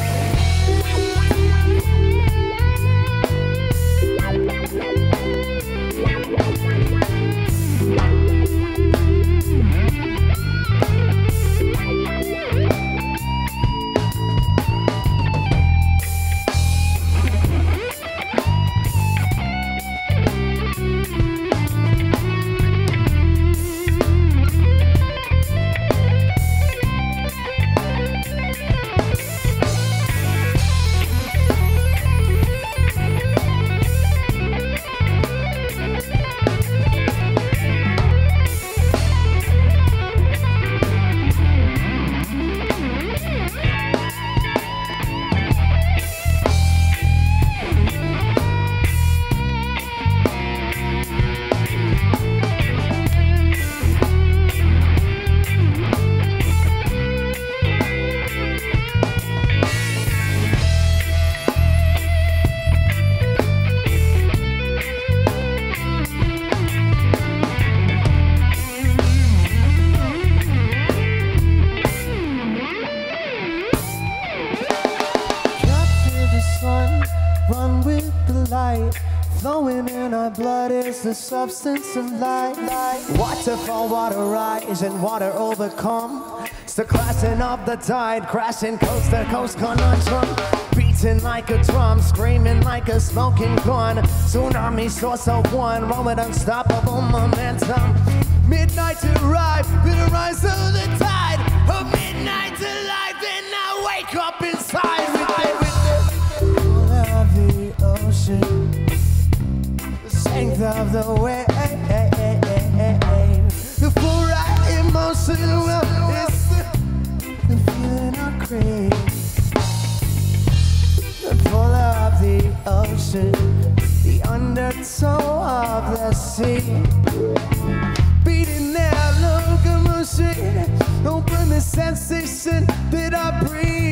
the substance of life. Waterfall, water rise, and water overcome. It's the crashing of the tide, crashing coast to coast conundrum. Beating like a drum, screaming like a smoking gun. Tsunami source of one, rolling unstoppable momentum. Midnight to arrive, with the rise of the tide. Midnight to life, then I wake up inside with the, with the of the ocean, the strength of the wave, the full right emotion, it's the, feeling I crave. The pull of the ocean, the undertow of the sea beating that locomotion. Open the sensation that I breathe.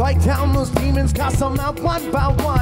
Strike down those demons, cast them out one by one.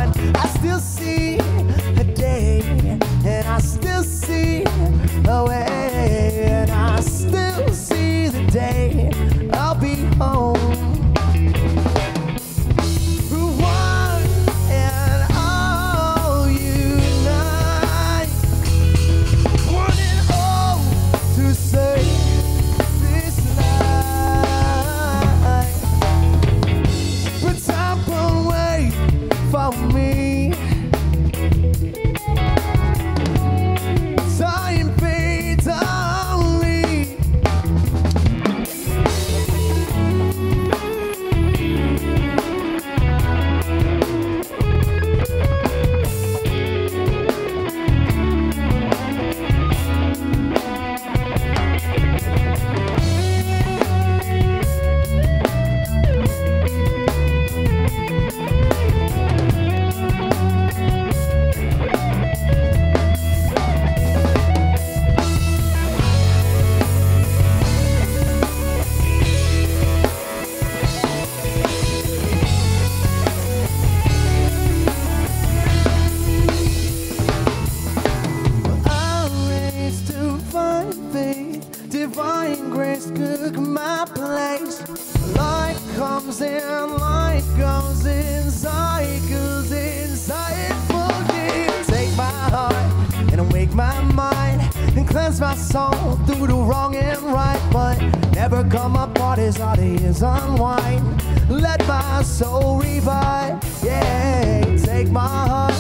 The years unwind. Let my soul revive, yeah. Take my heart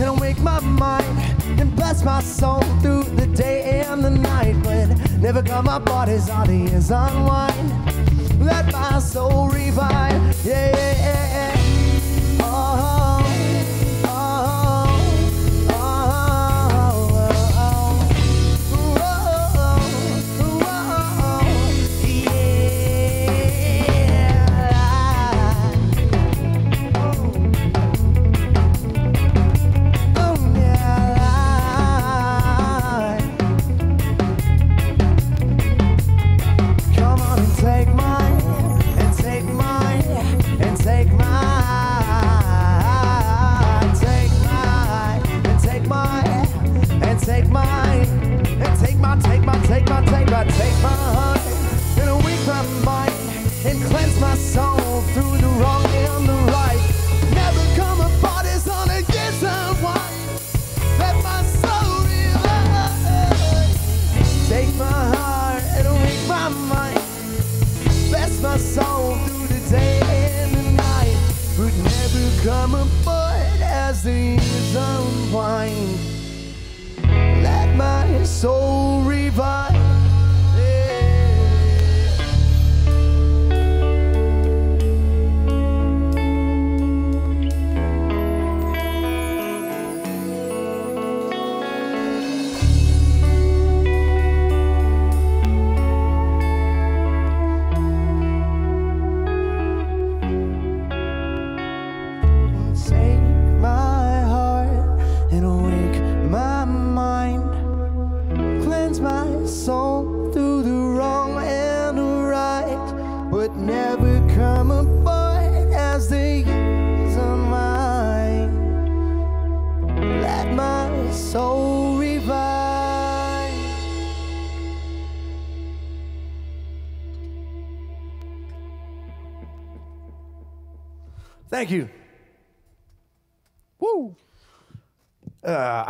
and awake my mind and bless my soul through the day and the night, but never come my the years unwind. Let my soul revive, yeah. yeah, yeah. My soul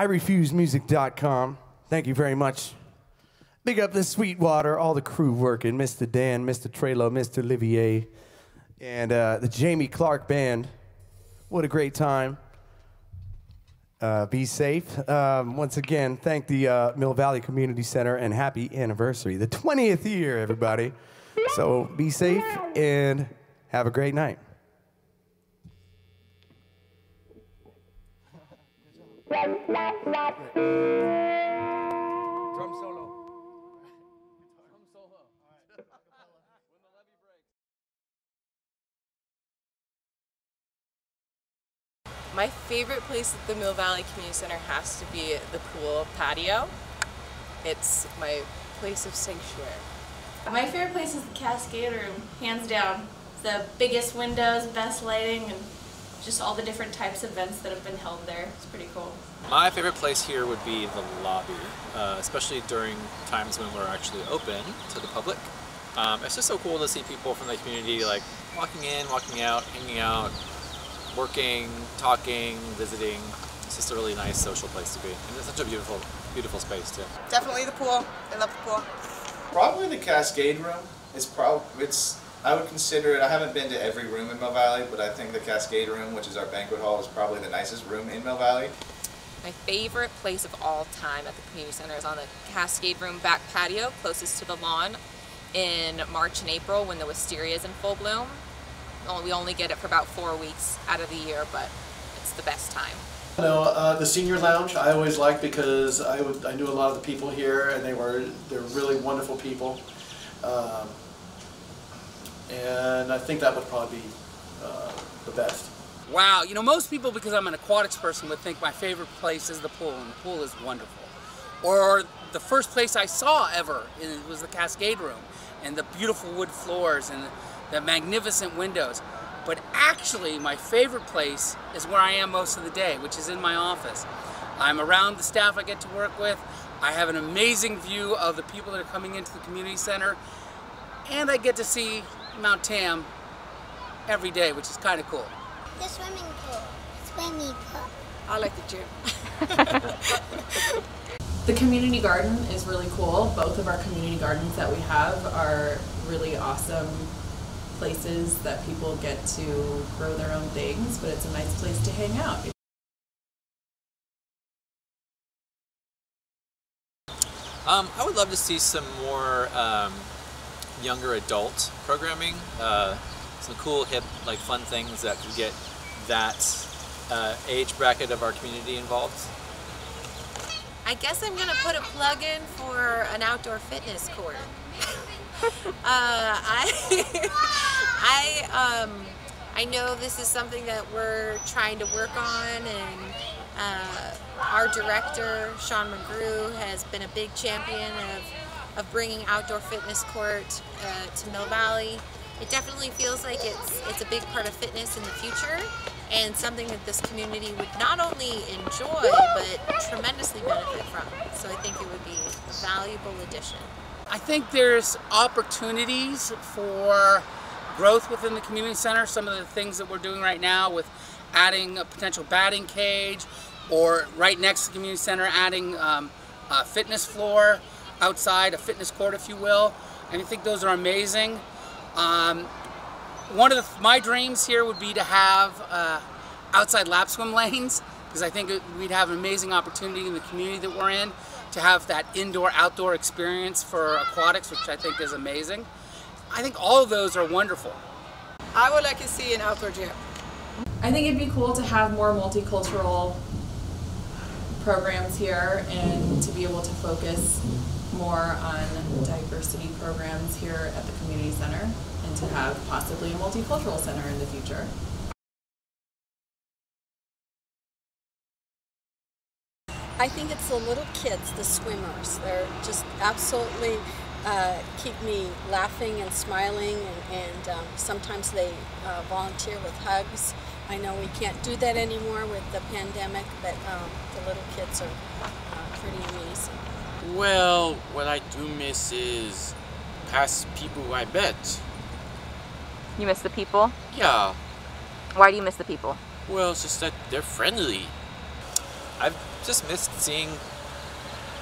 iriefusemusic.com. Thank you very much. Big up the Sweetwater, all the crew working, Mr. Dan, Mr. Trelo, Mr. Olivier, and uh, the Jamie Clark Band. What a great time. Uh, be safe. Um, once again, thank the uh, Mill Valley Community Center and happy anniversary, the 20th year, everybody. So be safe and have a great night. Drum solo. My favorite place at the Mill Valley Community Center has to be the pool patio. It's my place of sanctuary. My favorite place is the Cascade Room, hands down. The biggest windows, best lighting, and just all the different types of events that have been held there. It's pretty cool. My favorite place here would be the lobby, uh, especially during times when we're actually open to the public. Um, it's just so cool to see people from the community like walking in, walking out, hanging out, working, talking, visiting. It's just a really nice social place to be. And it's such a beautiful, beautiful space too. Definitely the pool. I love the pool. Probably the Cascade Room. It's probably it's. I would consider it. I haven't been to every room in Mill Valley, but I think the Cascade Room, which is our banquet hall, is probably the nicest room in Mill Valley. My favorite place of all time at the community center is on the Cascade Room back patio, closest to the lawn, in March and April when the wisteria is in full bloom. We only get it for about four weeks out of the year, but it's the best time. You know, uh, the senior lounge I always liked because I, would, I knew a lot of the people here and they were they're really wonderful people. Um, and I think that would probably be uh, the best. Wow, you know, most people, because I'm an aquatics person, would think my favorite place is the pool, and the pool is wonderful. Or the first place I saw ever was the Cascade Room, and the beautiful wood floors and the magnificent windows. But actually, my favorite place is where I am most of the day, which is in my office. I'm around the staff I get to work with. I have an amazing view of the people that are coming into the community center, and I get to see Mount Tam every day, which is kind of cool. The swimming pool. Swimming pool. I like the gym. The community garden is really cool. Both of our community gardens that we have are really awesome places that people get to grow their own things, but it's a nice place to hang out. Um, I would love to see some more um, younger adult programming. Uh, some cool, hip, like fun things that could get that uh, age bracket of our community involved. I guess I'm gonna put a plug in for an outdoor fitness court. uh, I, I, um, I know this is something that we're trying to work on, and uh, our director Sean McGrew has been a big champion of, of bringing outdoor fitness court uh, to Mill Valley. It definitely feels like it's it's a big part of fitness in the future, and something that this community would not only enjoy but tremendously benefit from. So I think it would be a valuable addition. I think there's opportunities for growth within the community center. Some of the things that we're doing right now with adding a potential batting cage or right next to the community center adding um, a fitness floor outside, a fitness court if you will. And I think those are amazing. Um, one of the, my dreams here would be to have uh, outside lap swim lanes because I think we'd have an amazing opportunity in the community that we're in to have that indoor-outdoor experience for aquatics, which I think is amazing. I think all of those are wonderful. I would like to see an outdoor gym. I think it'd be cool to have more multicultural programs here and to be able to focus more on diversity programs here at the community center and to have possibly a multicultural center in the future. I think it's the little kids, the swimmers. They're just absolutely uh, keep me laughing and smiling, and, and um, sometimes they uh, volunteer with hugs. I know we can't do that anymore with the pandemic, but um, the little kids are uh, pretty amazing. Well, what I do miss is past people I met. You miss the people? Yeah. Why do you miss the people? Well, it's just that they're friendly. I've just missed seeing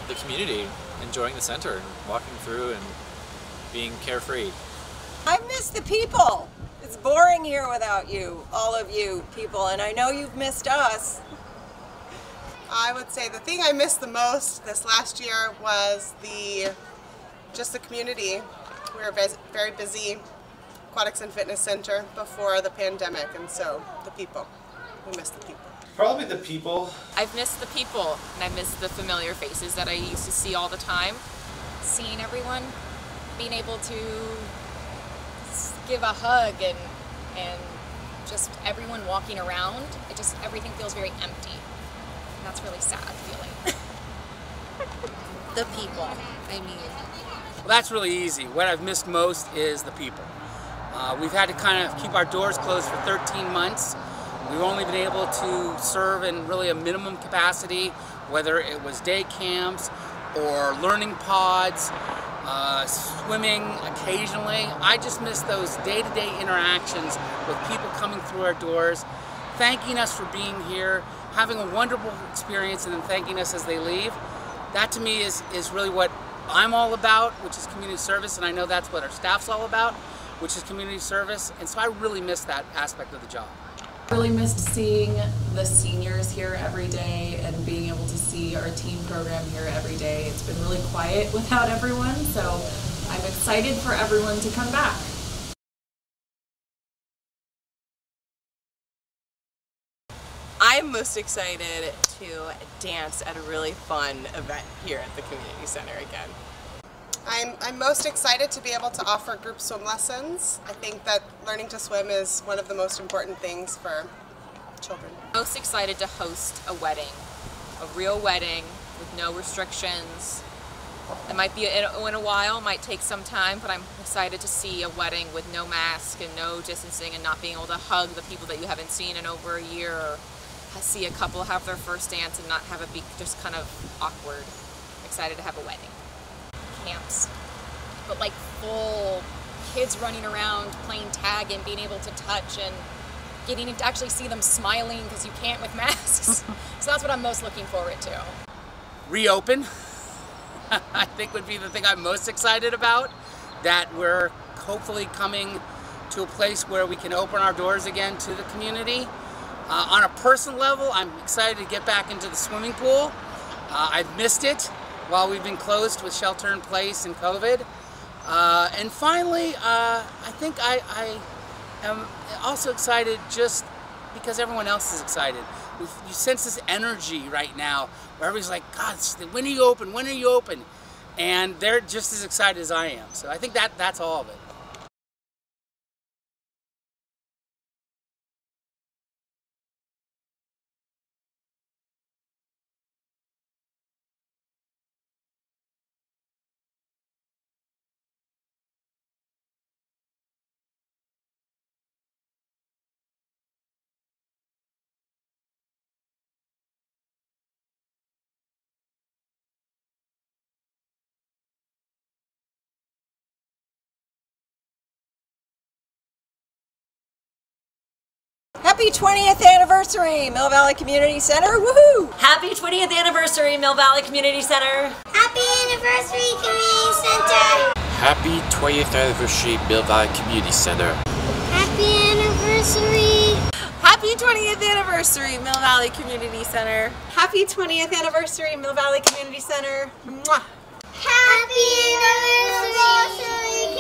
the community, enjoying the center, and walking through and being carefree. I miss the people. It's boring here without you, all of you people, and I know you've missed us. I would say the thing I missed the most this last year was the just the community. We were very busy Aquatics and Fitness Center before the pandemic, and so the people. We miss the people. Probably the people. I've missed the people, and I miss the familiar faces that I used to see all the time. Seeing everyone, being able to give a hug and and just everyone walking around, it just everything feels very empty. That's really sad feeling. the people, I mean. Well, that's really easy. What I've missed most is the people. Uh, we've had to kind of keep our doors closed for 13 months. We've only been able to serve in really a minimum capacity, whether it was day camps or learning pods, uh, swimming occasionally. I just miss those day-to-day -day interactions with people coming through our doors, thanking us for being here, having a wonderful experience, and then thanking us as they leave. That to me is, is really what I'm all about, which is community service, and I know that's what our staff's all about, which is community service, and so I really miss that aspect of the job. Really missed seeing the seniors here every day and being able to see our team program here every day. It's been really quiet without everyone, so I'm excited for everyone to come back. I'm most excited to dance at a really fun event here at the community center again. I'm, I'm most excited to be able to offer group swim lessons. I think that learning to swim is one of the most important things for children. Most excited to host a wedding, a real wedding with no restrictions. It might be in a, in a while, might take some time, but I'm excited to see a wedding with no mask and no distancing and not being able to hug the people that you haven't seen in over a year or see a couple have their first dance and not have it be just kind of awkward. Excited to have a wedding camps, but like full kids running around playing tag and being able to touch and getting to actually see them smiling because you can't with masks. so that's what I'm most looking forward to. Reopen, I think would be the thing I'm most excited about. That we're hopefully coming to a place where we can open our doors again to the community. Uh, on a personal level, I'm excited to get back into the swimming pool. Uh, I've missed it while we've been closed with shelter in place and COVID. Uh, and finally, uh, I think I, I am also excited just because everyone else is excited. You sense this energy right now where everybody's like, God, when are you open? When are you open? And they're just as excited as I am. So I think that that's all of it. Happy 20th anniversary, Mill Valley Community Center. Woohoo! Happy 20th anniversary, Mill Valley Community Center. Happy anniversary, Community Center. Happy 20th anniversary, Mill Valley Community Center. Happy anniversary. Happy 20th anniversary, Mill Valley Community Center. Happy 20th anniversary, Mill Valley Community Center. Mwah. Happy anniversary.